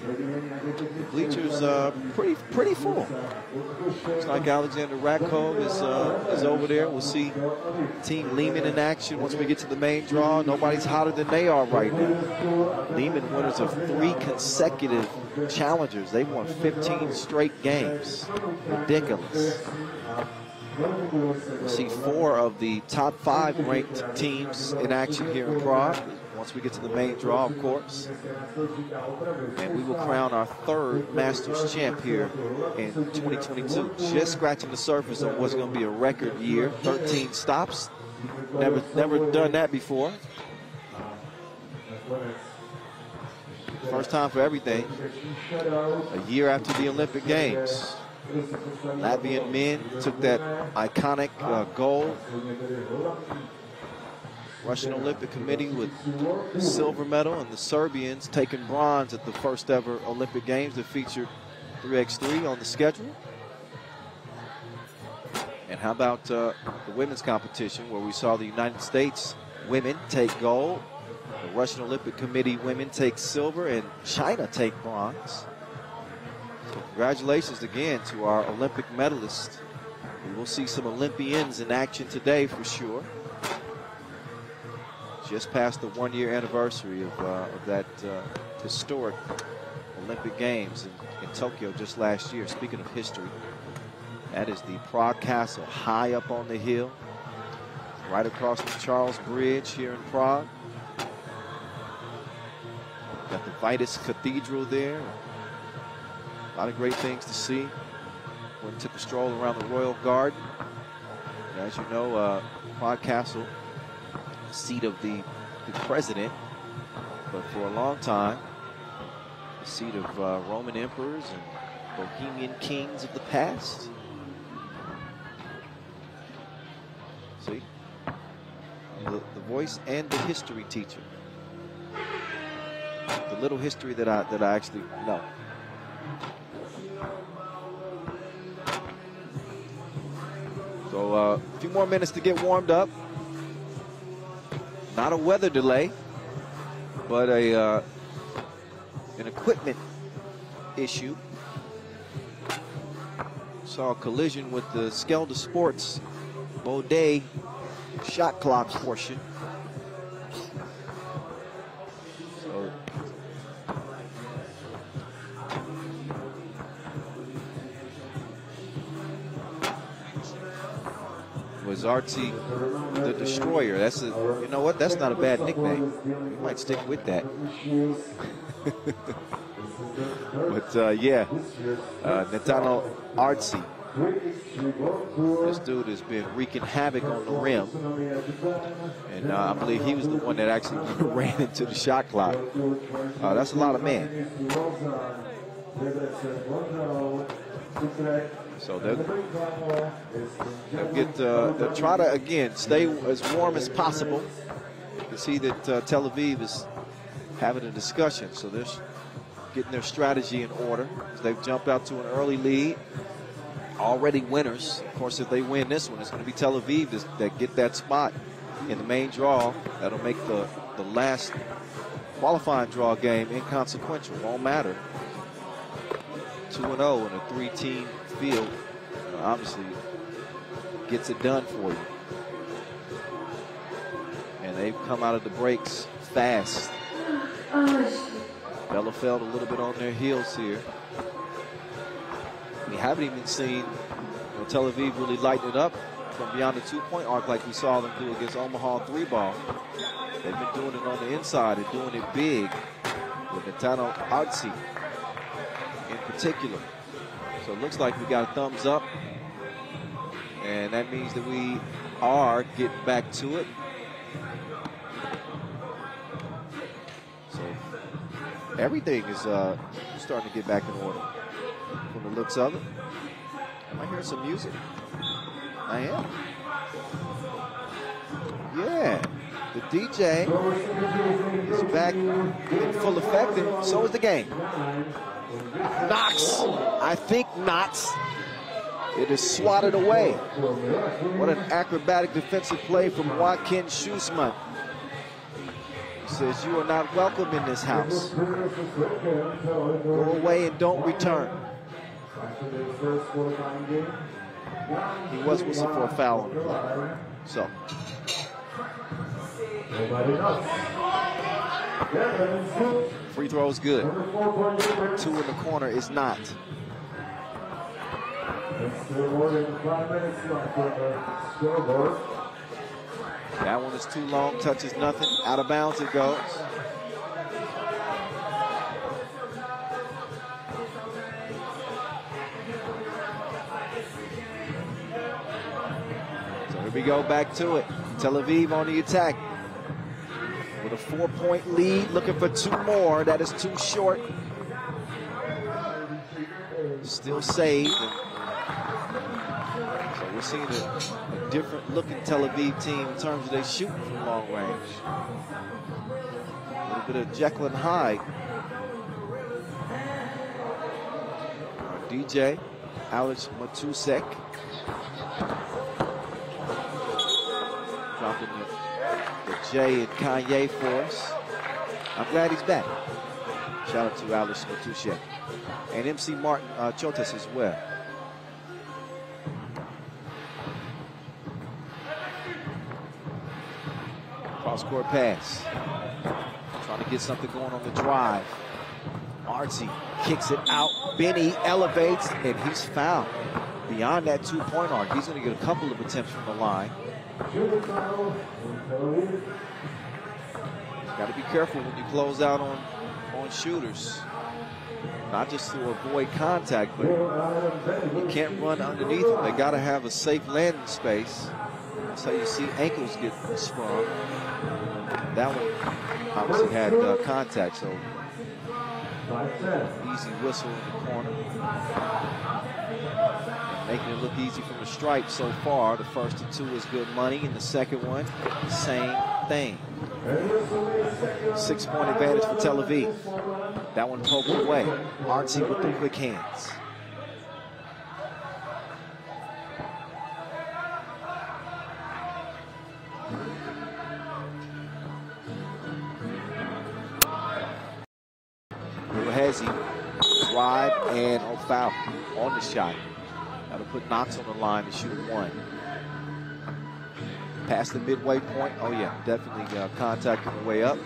the bleachers uh, pretty pretty full. Looks like Alexander Ratkov is uh, is over there. We'll see Team Liman in action once we get to the main draw. Nobody's hotter than they are right now. Liman winners of three consecutive challengers. They won 15 straight games. Ridiculous. We'll see four of the top five ranked teams in action here in Prague once we get to the main draw, of course. And we will crown our third Masters champ here in 2022. Just scratching the surface of what's going to be a record year. 13 stops. Never, never done that before. First time for everything. A year after the Olympic Games. Latvian men took that iconic uh, gold Russian Olympic Committee with silver medal, and the Serbians taking bronze at the first ever Olympic Games that featured 3x3 on the schedule. And how about uh, the women's competition where we saw the United States women take gold, the Russian Olympic Committee women take silver, and China take bronze. So congratulations again to our Olympic medalists. We will see some Olympians in action today for sure just past the one year anniversary of, uh, of that uh, historic Olympic Games in, in, Tokyo just last year. Speaking of history, that is the Prague Castle high up on the hill, right across the Charles Bridge here in Prague. Got the Vitus Cathedral there. A lot of great things to see. Went and took a stroll around the Royal Garden. And as you know, uh, Prague Castle seat of the, the president, but for a long time, the seat of uh, Roman emperors and Bohemian kings of the past. See? The, the voice and the history teacher. The little history that I that I actually know. So uh, a few more minutes to get warmed up. Not a weather delay, but a uh, an equipment issue. Saw a collision with the Skelda Sports Bode shot clock portion. Was Artsy the Destroyer. That's a, you know what? That's not a bad nickname. We might stick with that. [LAUGHS] but uh, yeah, uh, Netano Artsy. This dude has been wreaking havoc on the rim. And uh, I believe he was the one that actually [LAUGHS] ran into the shot clock. Uh, that's a lot of men. So they'll, they'll get uh, they'll try to again stay as warm as possible. You can see that uh, Tel Aviv is having a discussion, so they're getting their strategy in order. They've jumped out to an early lead. Already winners. Of course, if they win this one, it's going to be Tel Aviv that get that spot in the main draw. That'll make the the last qualifying draw game inconsequential. Won't matter. 2 and 0 in a three team field. Obviously, gets it done for you. And they've come out of the breaks fast. Bielefeld a little bit on their heels here. We haven't even seen you know, Tel Aviv really lighten it up from beyond the two-point arc like we saw them do against Omaha three ball. They've been doing it on the inside and doing it big with Natano Artsy in particular. So it looks like we got a thumbs up. And that means that we are getting back to it. So everything is uh, starting to get back in order from the looks of it. Am I hearing some music? I am. Yeah. The DJ is back in full effect, and so is the game. Knox. I think Knox. It is swatted away. What an acrobatic defensive play from Joaquin Schussman. He says, You are not welcome in this house. Go away and don't return. He was whistling for a foul on the play. So. Free throw is good. Two in the corner is not. That one is too long, touches nothing. Out of bounds it goes. So here we go back to it. Tel Aviv on the attack. With a four-point lead, looking for two more. That is too short. Still saved. So we're seeing a, a different looking Tel Aviv team in terms of they shooting from long range. A little bit of Jekyll and Hyde. Our DJ, Alex Matusek. Dropping the, the J and Kanye for us. I'm glad he's back. Shout out to Alex Matusek. And MC Martin uh, Chotas as well. Cross court pass. Trying to get something going on the drive. Artsy kicks it out. Benny elevates, and he's fouled. Beyond that two-point arc, he's going to get a couple of attempts from the line. Got to be careful when you close out on, on shooters. Not just to avoid contact, but you can't run underneath them. They got to have a safe landing space. How you see ankles get sprung. That one obviously had uh, contact, so easy whistle in the corner. Making it look easy from the stripe so far. The first of two is good money, and the second one, same thing. Six point advantage for Tel Aviv. That one poked away. Artsy with the quick hands. Hezzy, drive and oh, foul on the shot. Got to put Knox on the line to shoot one. Past the midway point. Oh, yeah, definitely uh, contact on the way up.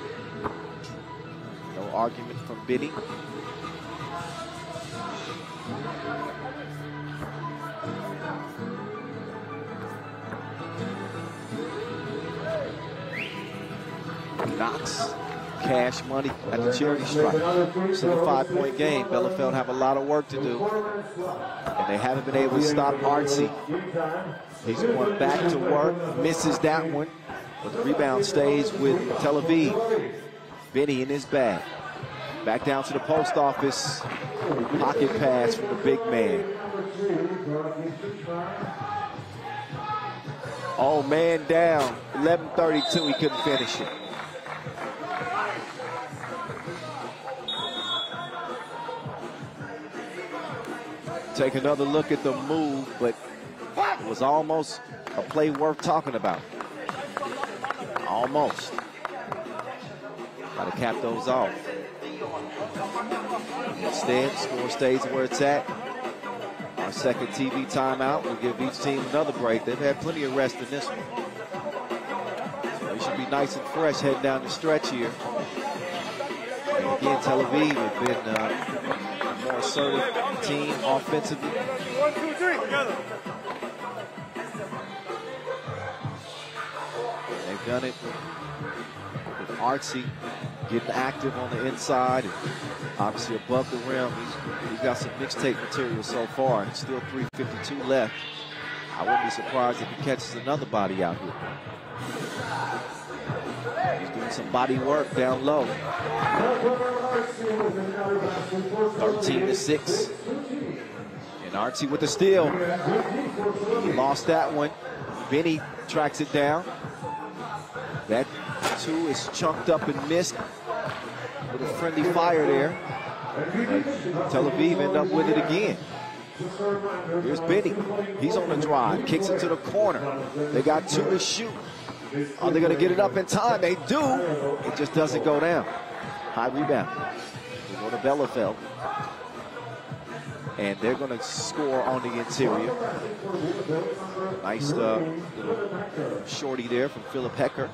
No argument from Biddy. Knox cash money at the charity stripe. It's a five-point game. Bielefeld have a lot of work to do, and they haven't been able to stop Artsy. He's going back to work, misses that one, but the rebound stays with Tel Aviv. Benny in his bag. Back down to the post office. Pocket pass from the big man. Oh, man down. 11.32, he couldn't finish it. Take another look at the move, but it was almost a play worth talking about. Almost. Got to cap those off. Instead, score stays where it's at. Our second TV timeout. We'll give each team another break. They've had plenty of rest in this one. So they should be nice and fresh heading down the stretch here. And again, Tel Aviv have been uh, more assertive team offensively. One, two, three, together. They've done it with Artsy getting active on the inside and obviously above the rim. He's, he's got some mixtape material so far and still 352 left. I wouldn't be surprised if he catches another body out here. He's doing some body work down low. 13 to 6. And Artsy with the steal. He lost that one. Benny tracks it down. That two is chunked up and missed with a friendly fire there. Tel Aviv end up with it again. Here's Benny. He's on the drive. Kicks it to the corner. They got two to shoot. Are they going to get it up in time? They do. It just doesn't go down. High rebound. They go to Bielefeld. And they're going to score on the interior. Nice uh, little shorty there from Philip Hecker.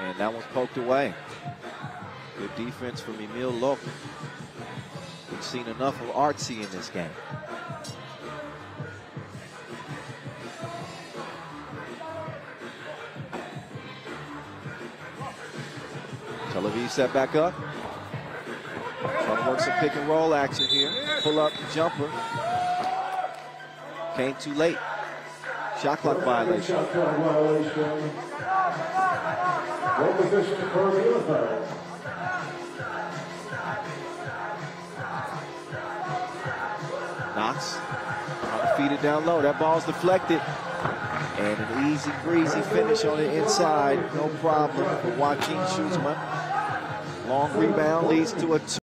And that one's poked away. Good defense from Emil Lok. We've seen enough of Artsy in this game. Tel Aviv set back up. Trying to work some pick and roll action here. Pull up jumper. Came too late. Shot clock violation. Shot clock violation. One position for the. Knox feed it down low. That ball's deflected. And an easy breezy finish on the inside. No problem for Joaquin Schuzman. Long rebound leads to a two.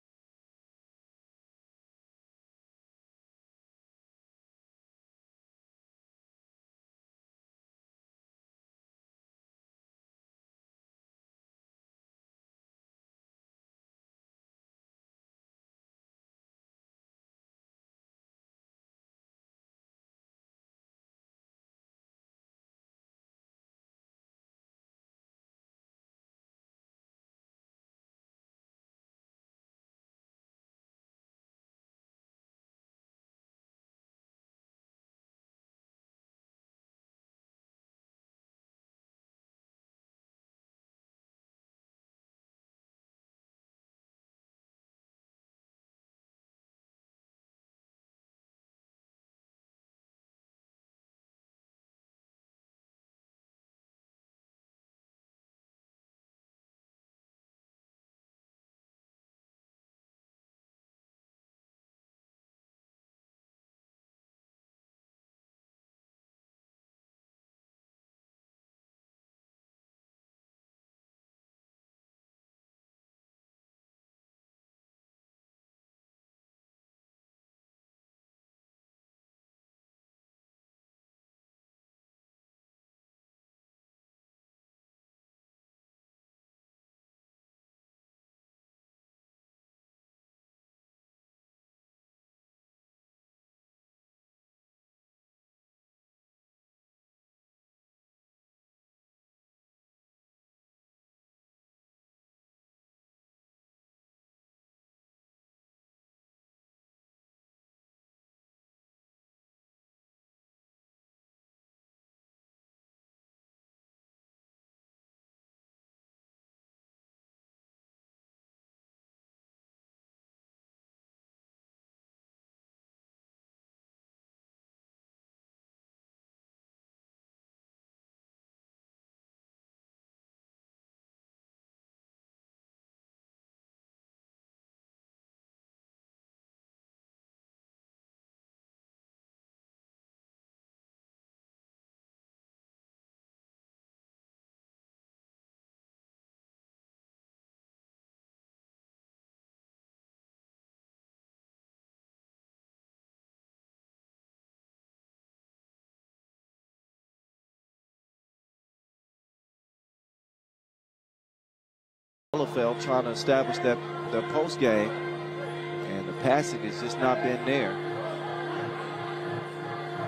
Bielefeld trying to establish that their post game, and the passing has just not been there.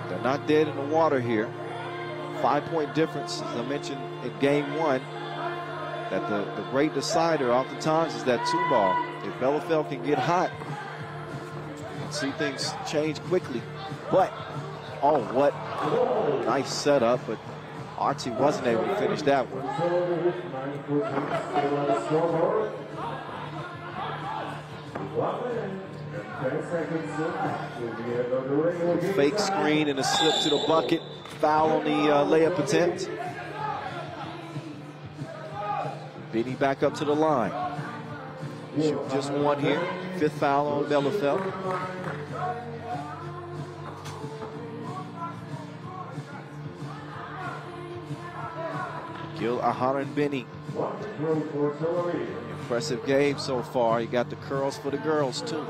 They're not dead in the water here. Five point difference, as I mentioned in game one, that the, the great decider oftentimes is that two ball. If Bielefeld can get hot, and see things change quickly. But, oh, what nice setup, but Archie wasn't able to finish that one. Fake screen and a slip to the bucket. Foul on the uh, layup attempt. Benny back up to the line. Shoot just one here. Fifth foul on Bielefeld. Gil Benny. Impressive game so far. You got the curls for the girls, too.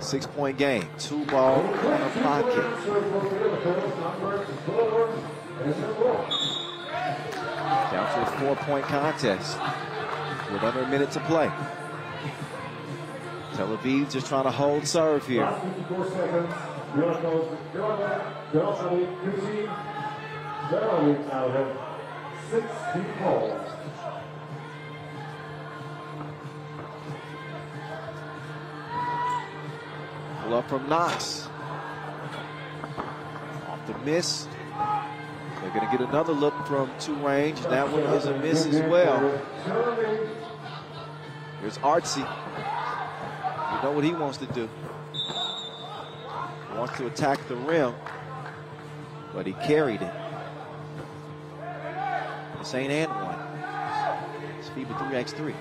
[LAUGHS] Six point game, two ball, corner pocket. Down to a four point contest with under a minute to play. Tel Aviv just trying to hold serve here. Pull up from Knox. Off the miss. They're going to get another look from two range. That one is a miss as well. Here's Artsy. You know what he wants to do. Wants to attack the rim, but he carried it. Ain't and one. It's FIBA 3x3.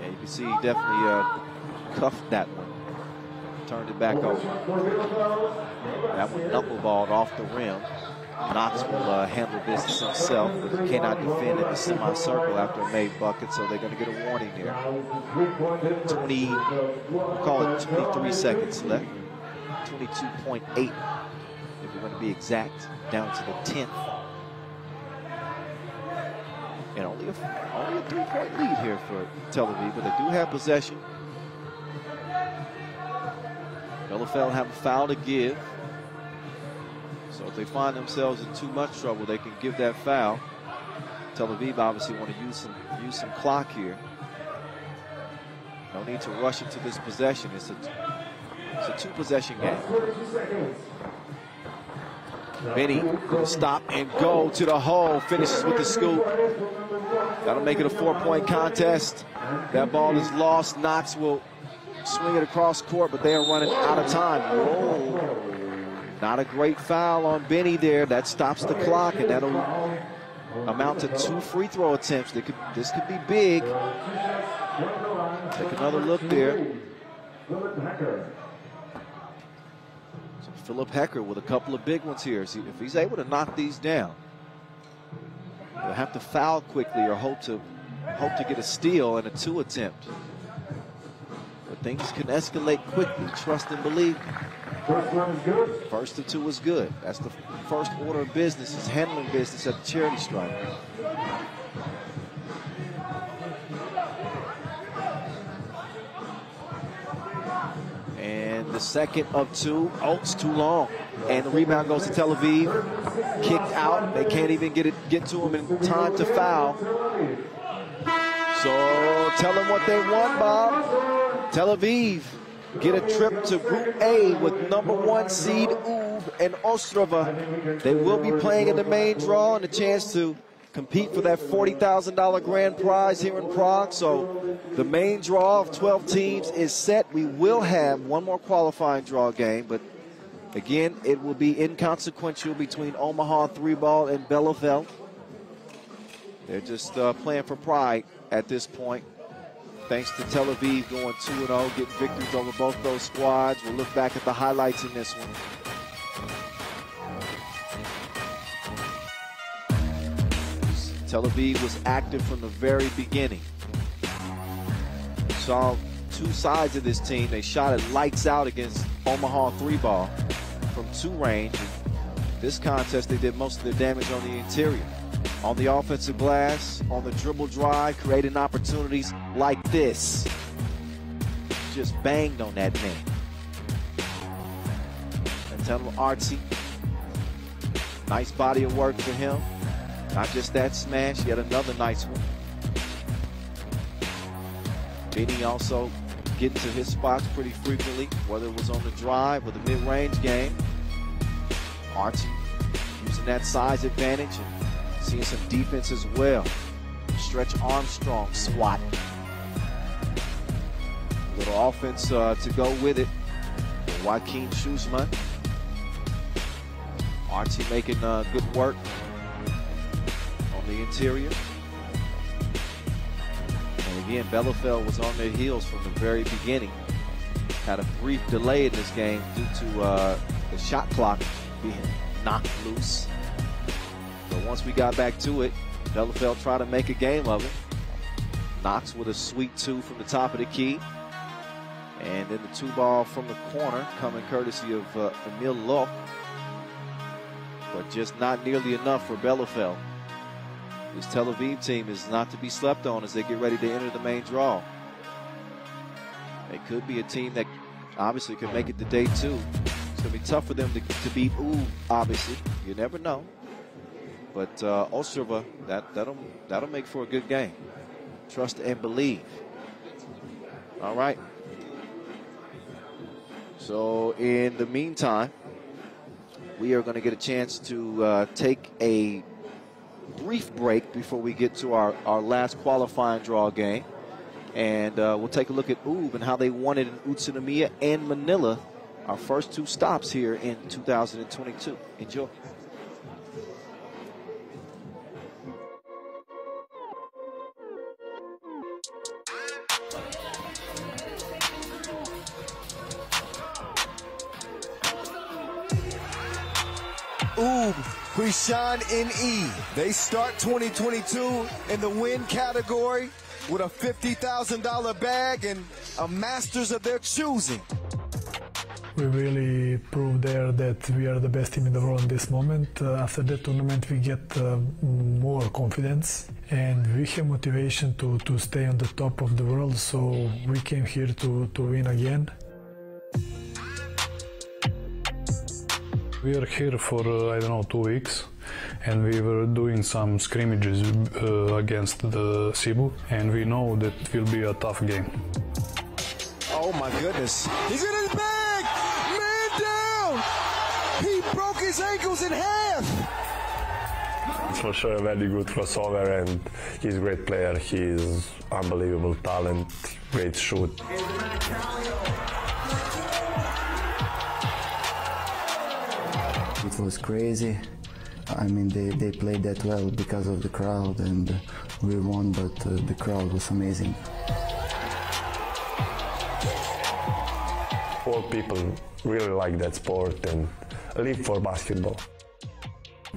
Yeah, you can see he definitely uh, cuffed that one. Turned it back over. That one knuckleballed off the rim. Knox will uh, handle business himself, but he cannot defend in the semicircle after a made bucket, so they're going to get a warning there. 20, we'll call it 23 seconds left. 22.8, if we're going to be exact, down to the 10th. And only a, only a three-point lead here for Tel Aviv, but they do have possession. Bielefeld have a foul to give. So if they find themselves in too much trouble, they can give that foul. Tel Aviv obviously want to use some use some clock here. No need to rush into this possession. It's a it's a two possession game. Benny stop and go to the hole. Finishes with the scoop. That'll make it a four-point contest. That ball is lost. Knox will swing it across court, but they are running out of time. Whoa. Not a great foul on Benny there. That stops the clock, and that'll amount to two free throw attempts. Could, this could be big. Take another look there. So Philip Hecker with a couple of big ones here. See, if he's able to knock these down, he'll have to foul quickly or hope to hope to get a steal and a two attempt. But things can escalate quickly. Trust and believe. First one is good. First of two is good. That's the first order of business is handling business at the charity stripe. And the second of two, oh, it's too long. And the rebound goes to Tel Aviv. Kicked out. They can't even get it get to him in time to foul. So tell them what they want, Bob. Tel Aviv get a trip to Group A with number one seed Ub and Ostrava. They will be playing in the main draw and a chance to compete for that $40,000 grand prize here in Prague. So the main draw of 12 teams is set. We will have one more qualifying draw game, but again, it will be inconsequential between Omaha three ball and Bielefeld. They're just uh, playing for pride at this point. Thanks to Tel Aviv going 2 0, getting victories over both those squads. We'll look back at the highlights in this one. Tel Aviv was active from the very beginning. Saw two sides of this team. They shot it lights out against Omaha three ball from two range. This contest, they did most of their damage on the interior. On the offensive glass, on the dribble drive, creating opportunities like this. Just banged on that man. And tell him artsy. Nice body of work for him. Not just that smash, yet another nice one. Benny also getting to his spots pretty frequently, whether it was on the drive or the mid-range game. Archie using that size advantage and seeing some defense as well. Stretch Armstrong swat. Little offense uh, to go with it. Joaquin Schussman. Archie making uh, good work on the interior. And again, Bielefeld was on their heels from the very beginning. Had a brief delay in this game due to uh, the shot clock being knocked loose. But once we got back to it, Bielefeld tried to make a game of it. Knox with a sweet two from the top of the key. And then the two ball from the corner coming courtesy of uh, Emil Loch. But just not nearly enough for Bielefeld. This Tel Aviv team is not to be slept on as they get ready to enter the main draw. It could be a team that obviously could make it to day two. It's going to be tough for them to, to beat Ub, obviously. You never know. But uh, that, that'll, that'll make for a good game. Trust and believe. All right. So in the meantime, we are going to get a chance to uh, take a brief break before we get to our, our last qualifying draw game. And uh, we'll take a look at Ub and how they won it in Utsunomiya and Manila, our first two stops here in 2022. Enjoy. Ub, Huishan NE. They start 2022 in the win category with a $50,000 bag and a Masters of their choosing. We really proved there that we are the best team in the world in this moment. Uh, after that tournament, we get uh, more confidence and we have motivation to, to stay on the top of the world. So we came here to, to win again. We are here for, uh, I don't know, two weeks and we were doing some scrimmages uh, against the Cebu and we know that it will be a tough game. Oh my goodness. He's in his bag! Man down! He broke his ankles in half! It's for sure a very good crossover and he's a great player. He's unbelievable talent, great shoot. Was crazy. I mean, they, they played that well because of the crowd, and we won, but uh, the crowd was amazing. All people really like that sport and live for basketball.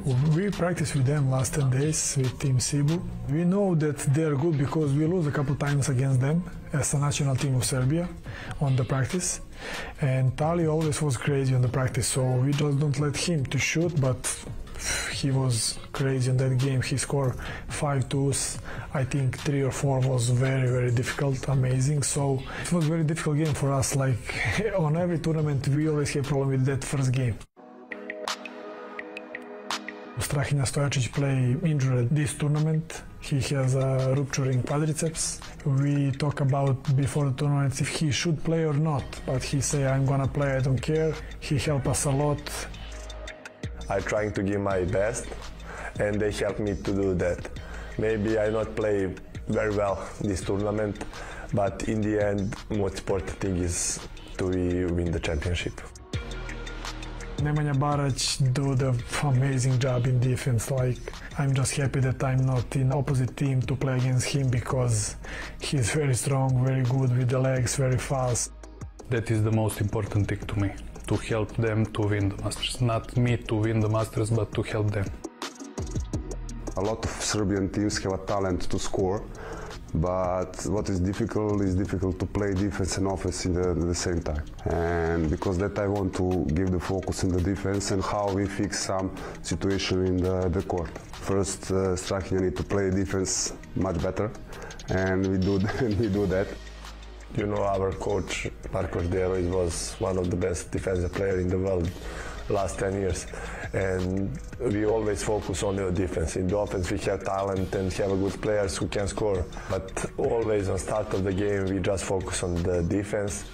We practiced with them last 10 days with Team Cebu. We know that they're good because we lose a couple times against them as a national team of Serbia on the practice. And Tallo always was crazy on the practice, so we just don't let him to shoot, but he was crazy in that game. He scored five twos. I think three or four was very, very difficult, amazing. So it was very difficult game for us. Like [LAUGHS] on every tournament, we always have problem with that first game. Strahinja Stojacic play injured this tournament. He has a rupturing quadriceps. We talk about before the tournament if he should play or not, but he say I'm gonna play, I don't care. He help us a lot. I'm trying to give my best and they help me to do that. Maybe I not play very well this tournament, but in the end, most important thing is to win the championship. Nemanja Barać do the amazing job in defense. Like I'm just happy that I'm not in opposite team to play against him because he's very strong, very good with the legs, very fast. That is the most important thing to me, to help them to win the Masters. Not me to win the Masters, but to help them. A lot of Serbian teams have a talent to score, But what is difficult is difficult to play defense and offense in the, the same time. And because that I want to give the focus in the defense and how we fix some situation in the, the court. First, uh, striking I need to play defense much better, and we do [LAUGHS] we do that. You know, our coach Marcos De Rois was one of the best defensive players in the world last 10 years. And we always focus on the defense. In the offense, we have talent and we have good players who can score. But always on start of the game, we just focus on the defense.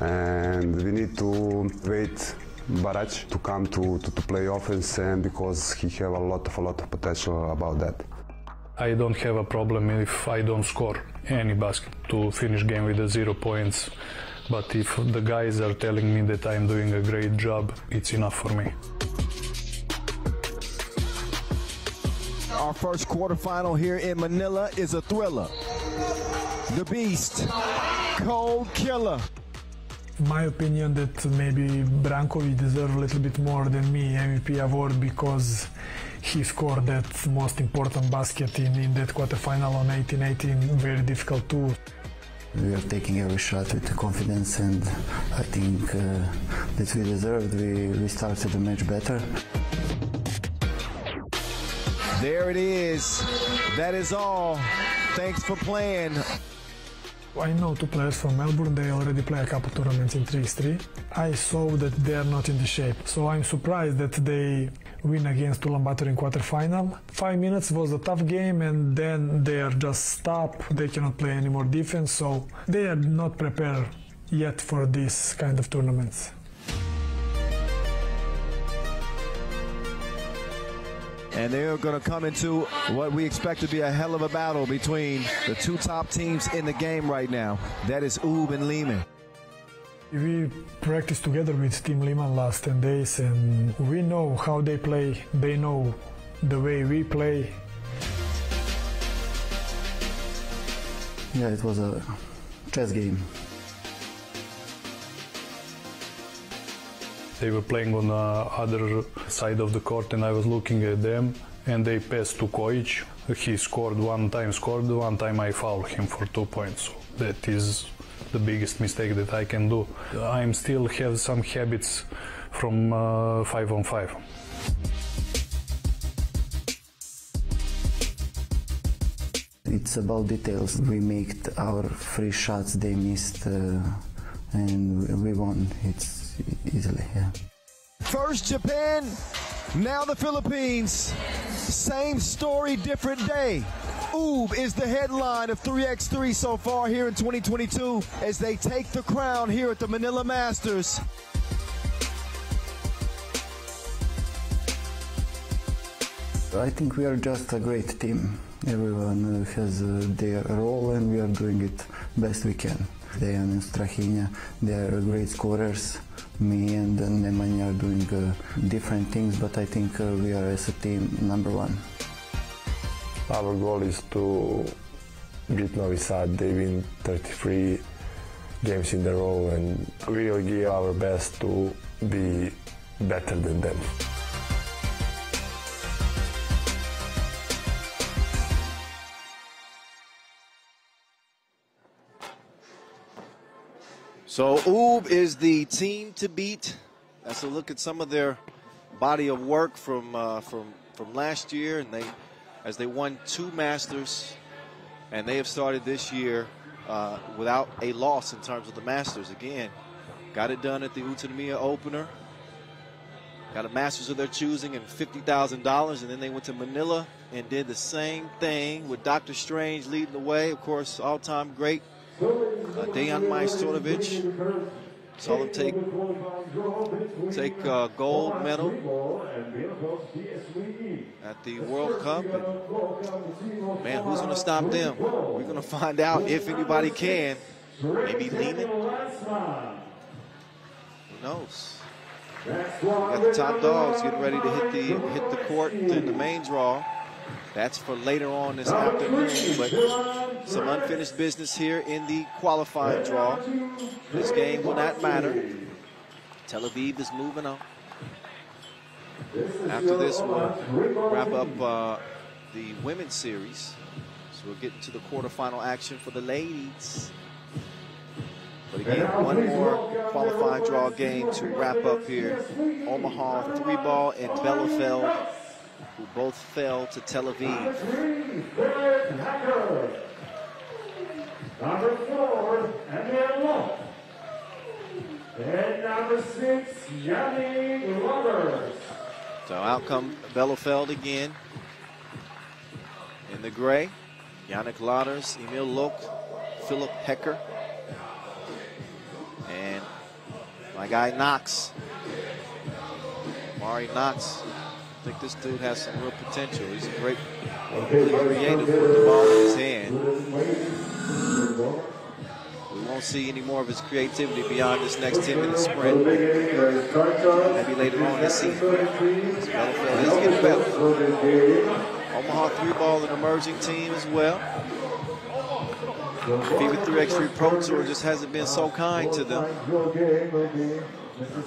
And we need to wait Barać to come to, to, to play offense and because he have a lot of a lot of potential about that. I don't have a problem if I don't score any basket to finish game with the zero points. But if the guys are telling me that I'm doing a great job, it's enough for me. Our first quarterfinal here in Manila is a thriller. The Beast, Cold Killer. my opinion that maybe Brankovic deserve a little bit more than me MVP award because he scored that most important basket in, in that quarterfinal on 18-18 very difficult too we are taking every shot with confidence and I think uh, that we deserved. We, we started the match better. There it is. That is all. Thanks for playing. I know two players from Melbourne, they already play a couple tournaments in 3x3. I saw that they are not in the shape, so I'm surprised that they win against Ulaanbaatar in quarterfinal. Five minutes was a tough game and then they are just stop, they cannot play any more defense, so they are not prepared yet for this kind of tournaments. And they're going to come into what we expect to be a hell of a battle between the two top teams in the game right now. That is Ub and Liman. We practiced together with Team Liman last 10 days and we know how they play. They know the way we play. Yeah, it was a chess game. They were playing on the other side of the court and I was looking at them and they passed to Kojic. He scored one time, scored one time I fouled him for two points. So that is the biggest mistake that I can do. I'm still have some habits from uh, five on five. It's about details. We made our free shots, they missed, uh, and we won. It's easily, yeah. First Japan, now the Philippines. Same story, different day. Ub is the headline of 3x3 so far here in 2022 as they take the crown here at the Manila Masters. I think we are just a great team. Everyone has uh, their role and we are doing it best we can. Dejan and Strahinja, they are great scorers. Me and Nemanja are doing uh, different things, but I think uh, we are as a team number one. Our goal is to beat Novi Sad. They win 33 games in a row and we will give our best to be better than them. So Ub is the team to beat. That's a look at some of their body of work from uh, from from last year, and they as they won two Masters, and they have started this year uh, without a loss in terms of the Masters. Again, got it done at the Utsunomiya opener. Got a Masters of their choosing and fifty thousand dollars, and then they went to Manila and did the same thing with Doctor Strange leading the way. Of course, all-time great uh, Dejan Majstorovic. Saw them take take uh, gold medal at the World Cup. And, man, who's going to stop them? We're going to find out if anybody can. Maybe Liman. Who knows? We got the top dogs getting ready to hit the hit the court in the main draw. That's for later on this afternoon, but some unfinished business here in the qualifying draw. This game will not matter. Tel Aviv is moving on. After this, we'll wrap up uh, the women's series. So we'll get into the quarterfinal action for the ladies. But again, one more qualifying draw game to wrap up here. Omaha three ball and Bielefeld, who both fell to Tel Aviv. Number four, Emil Lok. And number six, Yannick Roberts. So out come Bielefeld again in the gray. Yannick Lauders, Emil Lok, Philip Hecker, and my guy Knox. Mari Knox. I think this dude has some real potential. He's a great, really creative with the ball in his hand. We won't see any more of his creativity beyond this next 10 minute sprint. Maybe later on this season. Bielefeld is getting better. Omaha three ball an emerging team as well. FIBA 3x3 Pro Tour just hasn't been so kind to them.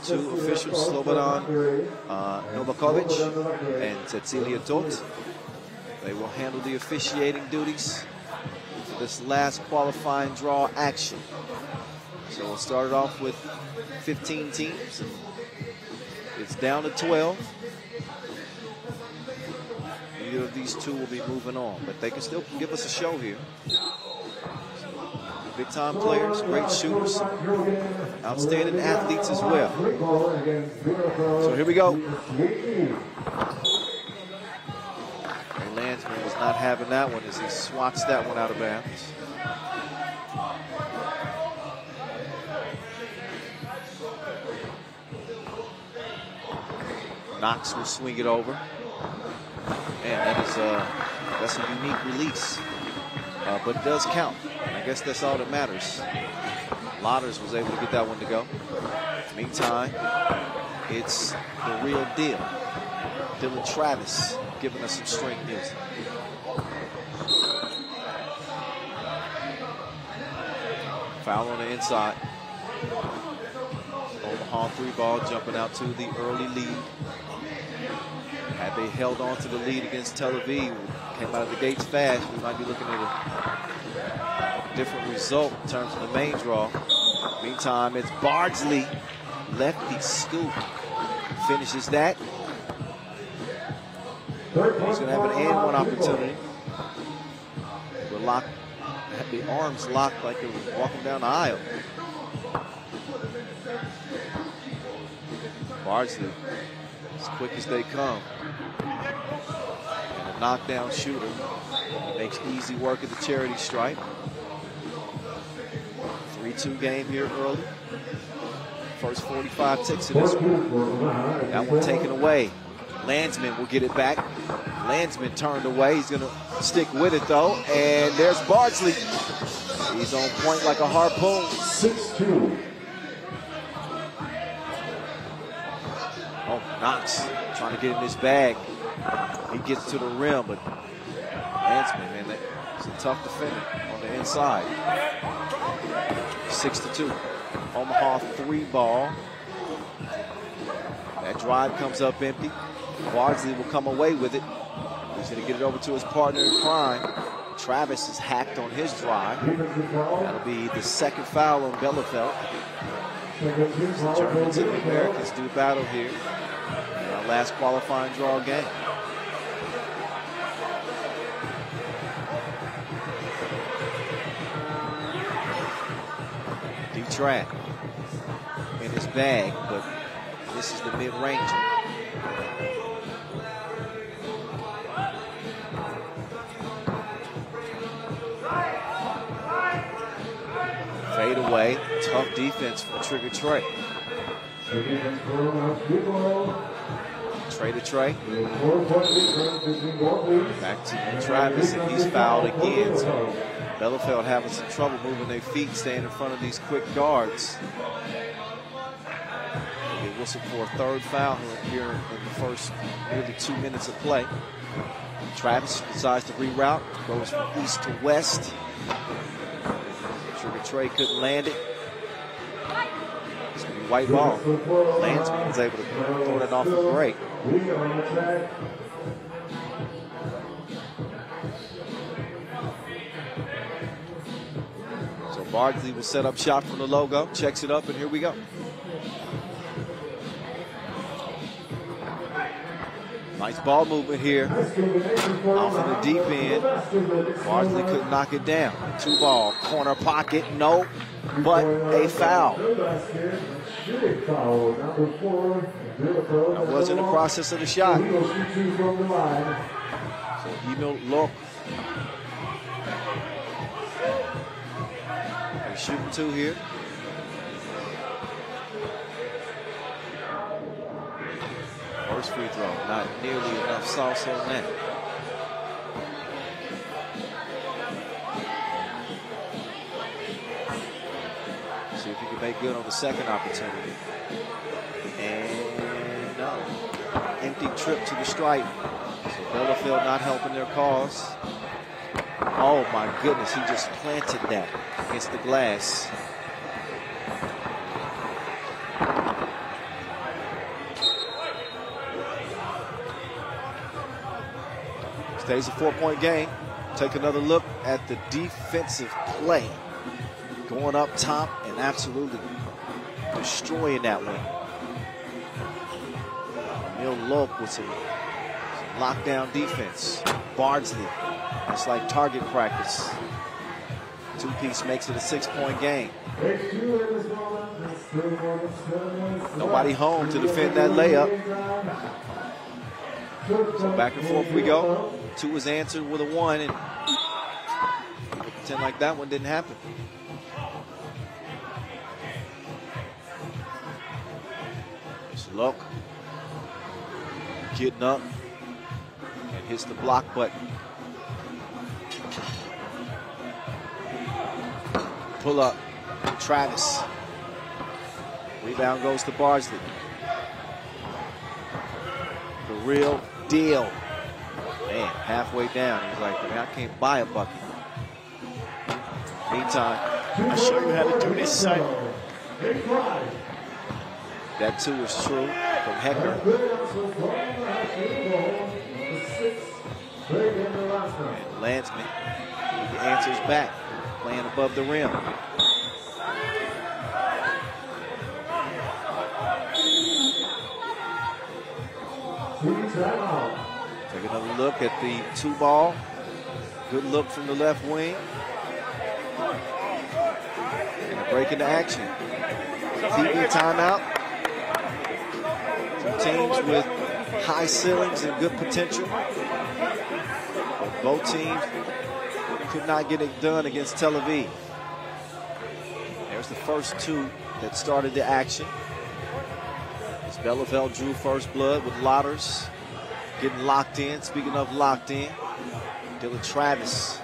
Two officials, Slobodan uh, Novakovic and Cecilia Tot. They will handle the officiating duties for this last qualifying draw action. So we'll start it off with 15 teams. And It's down to 12. Either of these two will be moving on, but they can still give us a show here. Big time players, great shooters, outstanding athletes as well. So here we go. Ray Landsman was not having that one as he swats that one out of bounds. Knox will swing it over. Man, that is uh, that's a unique release, uh, but it does count. And I guess that's all that matters. Lauders was able to get that one to go. Meantime, it's the real deal. Dylan Travis giving us some string music. Foul on the inside. Omaha three ball jumping out to the early lead. Had they held on to the lead against Tel Aviv, came out of the gates fast, we might be looking at a different result in terms of the main draw. Meantime, it's Bardsley, lefty scoop, finishes that. He's going to have an and one opportunity. We're locked, the arms locked like they were walking down the aisle. Bardsley, as quick as they come. And a knockdown shooter. Makes easy work of the charity stripe. 3-2 game here early. First 45 ticks of this one. That one taken away. Landsman will get it back. Landsman turned away. He's going to stick with it, though. And there's Bardsley. He's on point like a harpoon. 6-2. Knox trying to get in his bag. He gets to the rim, but Landsman, man, that's a tough defender on the inside. Six to two. Omaha three ball. That drive comes up empty. Bardsley will come away with it. He's going to get it over to his partner in crime. Travis is hacked on his drive. That'll be the second foul on Bielefeld. The Germans and Americans do battle here last qualifying draw game. D-Track in his bag, but this is the mid-ranger. Fade away, tough defense from Trigger Trey. Trey to Trey. Back to Travis, and he's fouled again. So Bielefeld having some trouble moving their feet, staying in front of these quick guards. They whistle for a third foul here in the first nearly two minutes of play. Travis decides to reroute, goes from east to west. Trigger Trey couldn't land it. White ball. Landsman was able to throw that off the break. So Bardsley will set up shop from the logo, checks it up, and here we go. Nice ball movement here. Off of the deep end. Bardsley couldn't knock it down. Two ball, corner pocket, no, but a foul. That was in the process of the shot. So Emil Lok. They're shooting two here. First free throw, not nearly enough sauce on that. Good on the second opportunity. And no. Empty trip to the stripe. So Bielefeld not helping their cause. Oh my goodness, he just planted that against the glass. Stays a four-point game. Take another look at the defensive play. Going up top absolutely destroying that one. Emil Lok with some, some lockdown defense. Bardsley, it's like target practice. Two-piece makes it a six-point game. Nobody home to defend that layup. So back and forth we go. Two was answered with a one, and pretend like that one didn't happen. Lok getting up and hits the block button. Pull up, Travis. Rebound goes to Bardsley. The real deal. Man, halfway down, he's like, I can't buy a bucket. Meantime, I'll show you how to do this, son. That too is true from Hecker. And Landsman, he answers back, playing above the rim. Take another look at the two ball. Good look from the left wing. And a break into action. TV timeout. Teams with high ceilings and good potential. Both teams could not get it done against Tel Aviv. There's the first two that started the action. As Bielefeld drew first blood with Lotters getting locked in. Speaking of locked in, Dylan Travis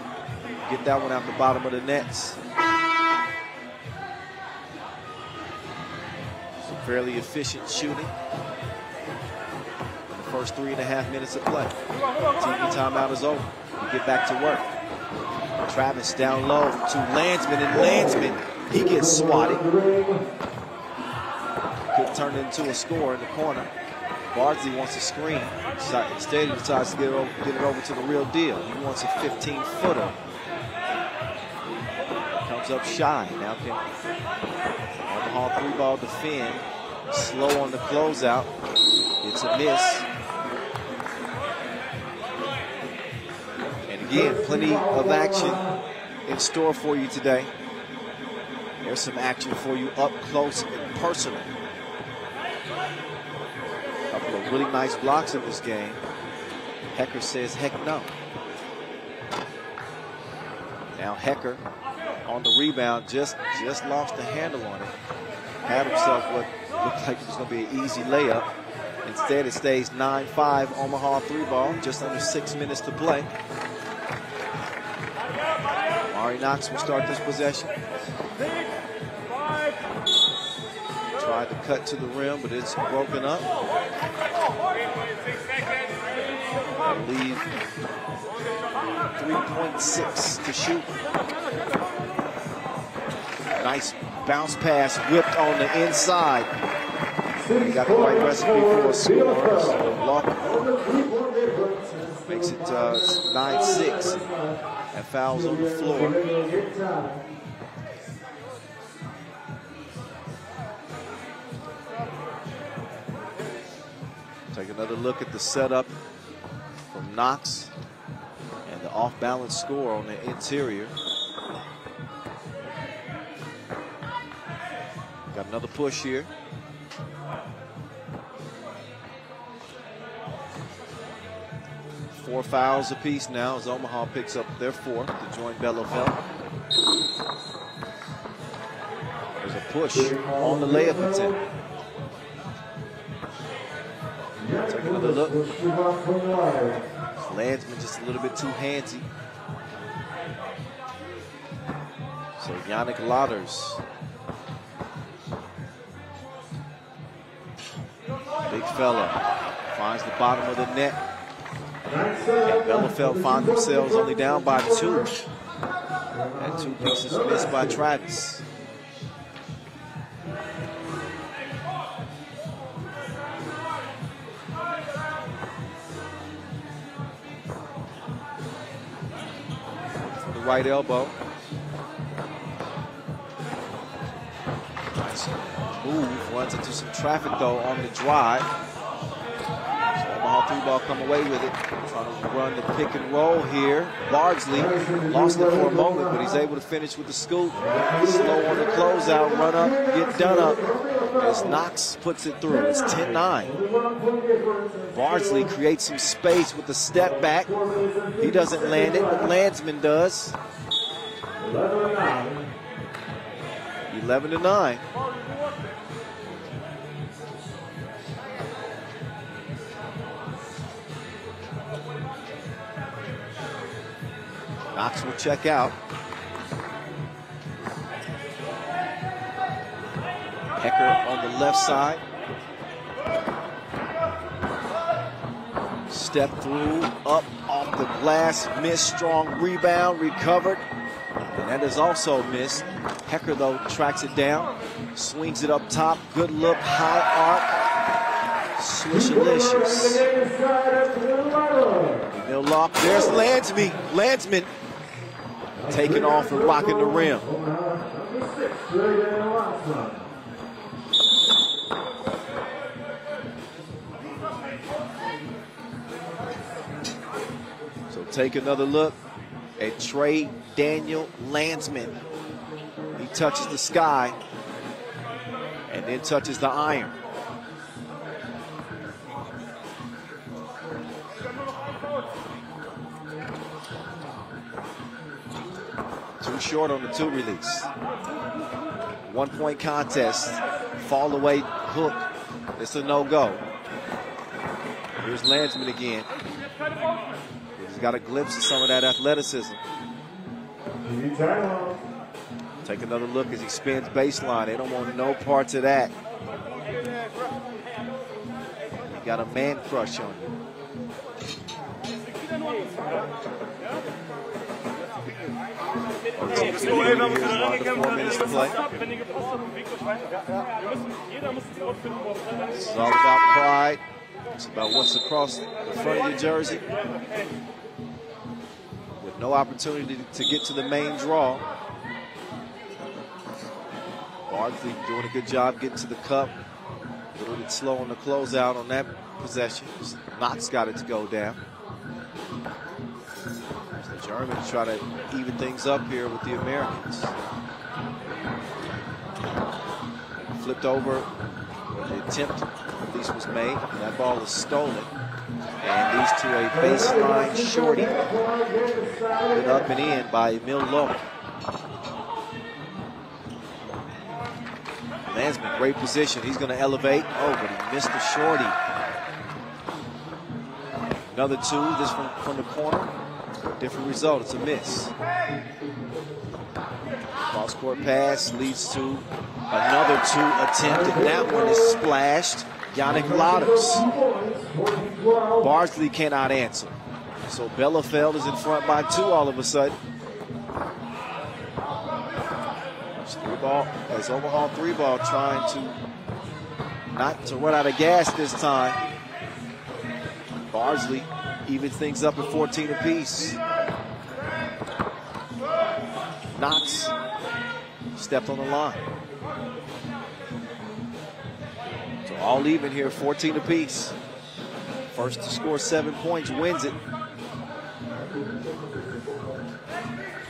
get that one out the bottom of the nets. Fairly efficient shooting first three and a half minutes of play. TV timeout is over. We get back to work. Travis down low to Landsman, and Landsman, he gets swatted. Could turn into a score in the corner. Bardsley wants a screen. Instead, he decides to get it, over, get it over to the real deal. He wants a 15-footer. Comes up shy. Now can Omaha three-ball defend. Slow on the closeout. It's a miss. Again, plenty of action in store for you today. There's some action for you up close and personal A couple of really nice blocks in this game. Hecker says, heck no. Now Hecker on the rebound, just, just lost the handle on it. Had himself what looked like it was going to be an easy layup. Instead, it stays 9-5 Omaha three ball, just under six minutes to play. Mari Knox will start this possession. Tried to cut to the rim, but it's broken up. I believe 3.6 to shoot. Nice bounce pass whipped on the inside. He got the right recipe for a score. So makes it 9-6 uh, fouls on the floor. Take another look at the setup from Knox and the off-balance score on the interior. Got another push here. Four fouls apiece now as Omaha picks up their fourth to join Bielefeld. There's a push on the layup attempt. Take another look. Landsman just a little bit too handsy. So Yannick Lauders. Big fella. Finds the bottom of the net. And Bielefeld find themselves only down by two. And two pieces missed by Travis. the right elbow. Move. Runs into some traffic though on the drive. Omaha three ball come away with it. Trying to run the pick and roll here. Bardsley lost it for a moment, but he's able to finish with the scoop. Slow on the closeout, run up, get done up. As Knox puts it through. It's 10-9. Bardsley creates some space with the step back. He doesn't land it, but Landsman does. 11 to 9. Knox will check out. Hecker on the left side. Step through, up off the glass, missed, strong rebound, recovered. And that is also missed. Hecker, though, tracks it down, swings it up top. Good look, high arc. Swishalicious. They'll lock. There's Landsman. Landsman taking off and rocking the rim. So take another look at Trey Daniel Landsman. He touches the sky and then touches the iron. Short on the two release. One point contest. Fall away hook. It's a no-go. Here's Landsman again. He's got a glimpse of some of that athleticism. Take another look as he spins baseline. They don't want no parts of that. He got a man crush on you. It's all about pride. It's about what's across the front of your jersey. With no opportunity to get to the main draw. Bardsley doing a good job getting to the cup. A little bit slow on the closeout on that possession. Knox got it to go down. The Germans try to even things up here with the Americans. Flipped over. The attempt at least was made. That ball is stolen. And these to a baseline shorty. Put up and in by Emil Lowe. Landsman, great position. He's going to elevate. Oh, but he missed the shorty. Another two, this from, from the corner. Different result, it's a miss. Cross court pass leads to another two attempt, and that one is splashed. Yannick Lauders. Bardsley cannot answer. So Bielefeld is in front by two all of a sudden. Three ball, as Omaha three ball trying to not to run out of gas this time. Bardsley even things up at 14 apiece. Knox stepped on the line. So all even here, 14 apiece. First to score seven points wins it.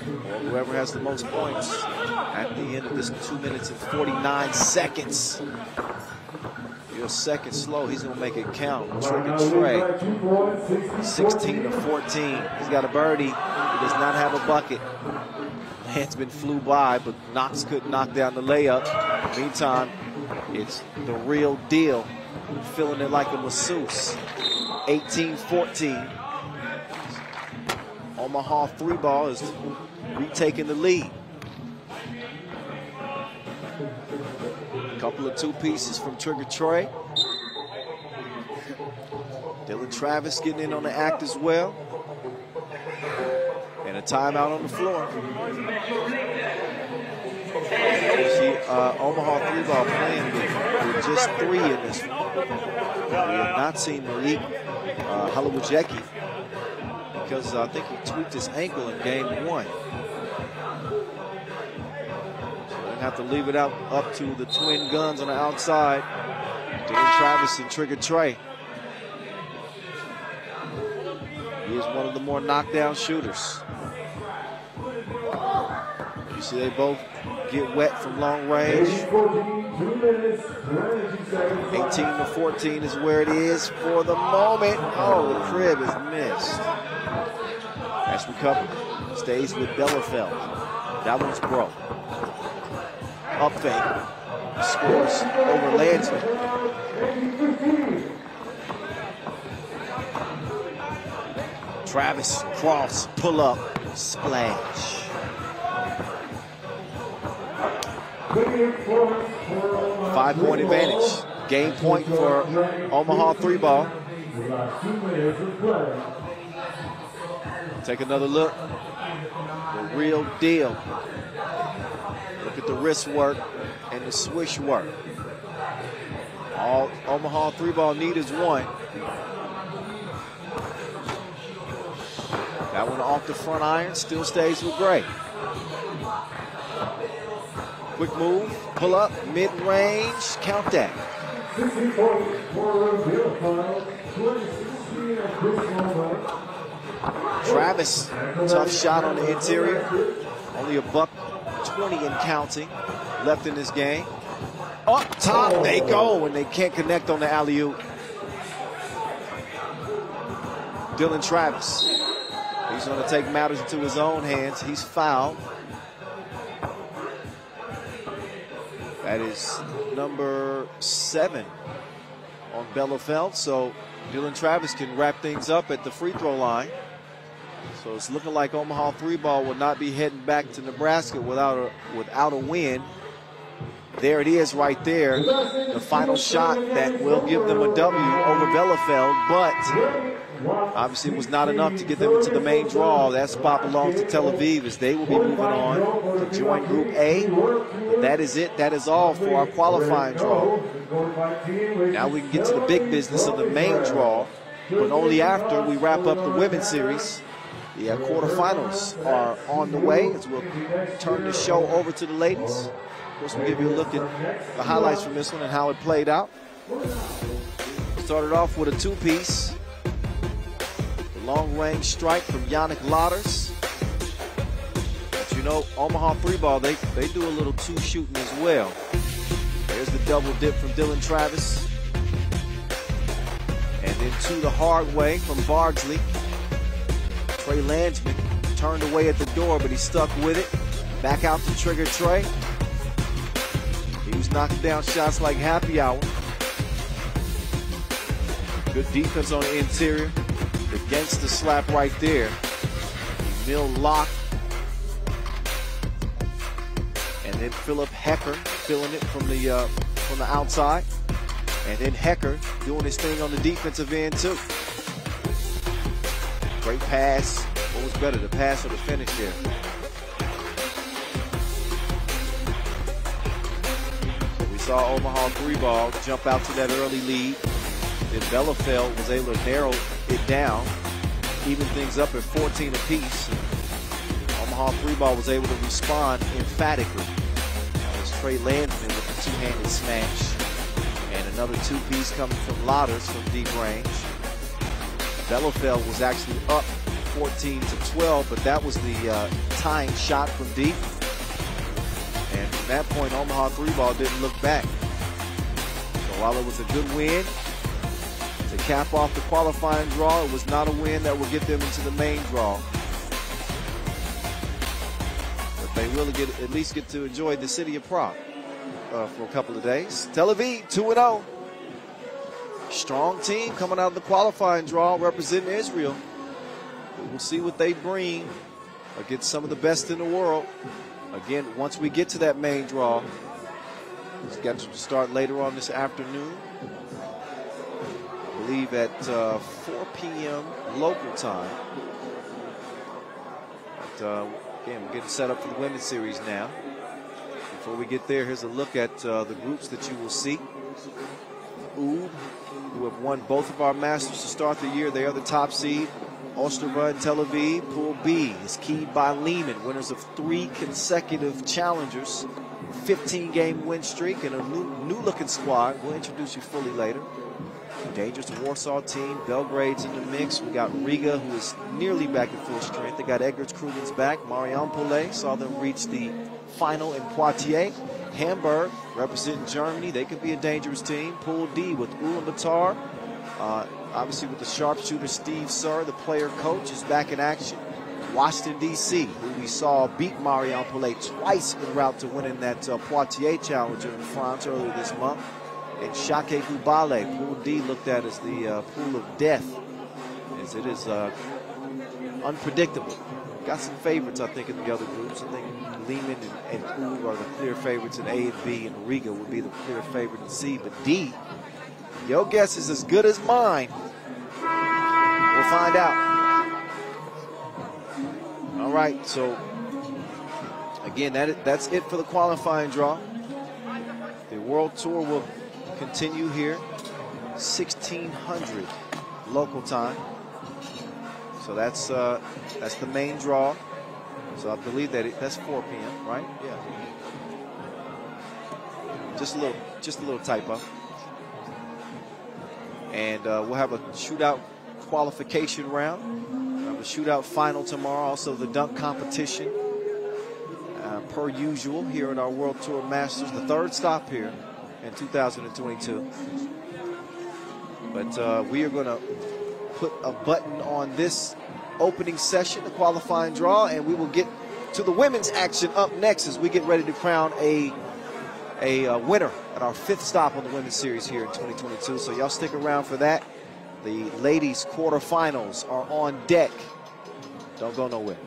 Or whoever has the most points at the end of this two minutes and 49 seconds. Your second slow, he's gonna make it count. Trigger Trey, 16 to 14. He's got a birdie. He does not have a bucket. Landsman flew by, but Knox couldn't knock down the layup. Meantime, it's the real deal. Feeling it like a masseuse. 18-14. Omaha three ball is retaking the lead. Couple of two pieces from Trigger Troy. Dylan Travis getting in on the act as well. And a timeout on the floor. See, uh, Omaha three ball playing with, with, just three in this one. We have not seen Malik uh, Halawajeki because uh, I think he tweaked his ankle in game one. Have to leave it out up to the twin guns on the outside. Dan Travis and Trigger Trey. He is one of the more knockdown shooters. You see they both get wet from long range. 18 to 14 is where it is for the moment. Oh, the crib is missed. That's recovered. Stays with Bielefeld. That one's broke. Up fake. Scores over Landsman. Travis, cross, pull up, splash. Five point advantage. Game point for Omaha three ball. Take another look. The real deal. At the wrist work and the swish work. All Omaha three ball need is one. That one off the front iron, still stays with Gray. Quick move, pull up, mid-range, count that. Travis, tough shot on the interior. Only a buck 20 and counting left in this game. Up top oh. they go, and they can't connect on the alley-oop. Dylan Travis. He's going to take matters into his own hands. He's fouled. That is number seven on Bielefeld. So Dylan Travis can wrap things up at the free throw line. So it's looking like Omaha three ball will not be heading back to Nebraska without a, without a win. There it is right there. The final shot that will give them a W over Bielefeld, but obviously it was not enough to get them into the main draw. That spot belongs to Tel Aviv as they will be moving on to join Group A. But that is it. That is all for our qualifying draw. Now we can get to the big business of the main draw, but only after we wrap up the women's series. The uh, quarterfinals are on the way as we'll turn the show over to the ladies. Of course, we'll give you a look at the highlights from this one and how it played out. Started off with a two-piece. The long-range strike from Yannick Lauders. But you know, Omaha three ball, they, they do a little two shooting as well. There's the double dip from Dylan Travis. And then to the hard way from Bardsley. Trey Landsman turned away at the door, but he stuck with it. Back out to Trigger Trey. He was knocking down shots like happy hour. Good defense on the interior. Against the slap right there. Mill lock. And then Philip Hecker filling it from the uh, from the outside. And then Hecker doing his thing on the defensive end too. Great pass. What was better, the pass or the finish there? We saw Omaha three ball jump out to that early lead. Then Bielefeld was able to narrow it down, even things up at 14 apiece. Omaha three ball was able to respond emphatically. Was Trey Landsman with the two-handed smash. And another two-piece coming from Lauders from deep range. Bielefeld was actually up 14 to 12, but that was the uh, tying shot from deep. And from that point, Omaha three ball didn't look back. So while it was a good win to cap off the qualifying draw, it was not a win that would get them into the main draw. But they really get at least get to enjoy the city of Prague uh, for a couple of days. Tel Aviv 2 0. Strong team coming out of the qualifying draw representing Israel. We'll see what they bring against some of the best in the world. Again, once we get to that main draw, it's got to start later on this afternoon. I believe at uh, 4 p.m. local time. But uh, again, we're getting set up for the women's series now. Before we get there, here's a look at uh, the groups that you will see. Ub, who have won both of our Masters to start the year. They are the top seed. And Tel Aviv. Pool B is keyed by Liman, winners of three consecutive challengers, 15 game win streak, and a new, new looking squad. We'll introduce you fully later. Dangerous Warsaw team. Belgrade's in the mix. We got Riga, who is nearly back at full strength. They got Edgars Krumins back. Marijampolė saw them reach the final in Poitiers. Hamburg representing Germany. They could be a dangerous team. Pool D with Ulaanbaatar. Uh, obviously, with the sharpshooter Steve Sir, the player coach, is back in action. Washington, D.C., who we saw beat Marion Marijampolė twice en route to winning that uh, Poitiers Challenger in France earlier this month. And Sakiai Gulbele, Pool D, looked at as the uh, pool of death, as it is uh, unpredictable. Got some favorites, I think, in the other groups. I think Liman and, and are the clear favorites in A and B, and Riga would be the clear favorite in C. But D, your guess is as good as mine. We'll find out. All right, so again, that that's it for the qualifying draw. The World Tour will continue here, 1600 local time. So that's uh, that's the main draw. So I believe that it, that's 4 p.m. Right? Yeah. Just a little, just a little typo. And uh, we'll have a shootout qualification round. We'll have a shootout final tomorrow. Also the dunk competition. Uh, per usual here at our World Tour Masters, the third stop here in 2022. But uh, we are going to put a button on this opening session, the qualifying draw, and we will get to the women's action up next as we get ready to crown a a uh, winner at our fifth stop on the women's series here in 2022. So y'all stick around for that. The ladies quarterfinals are on deck. Don't go nowhere.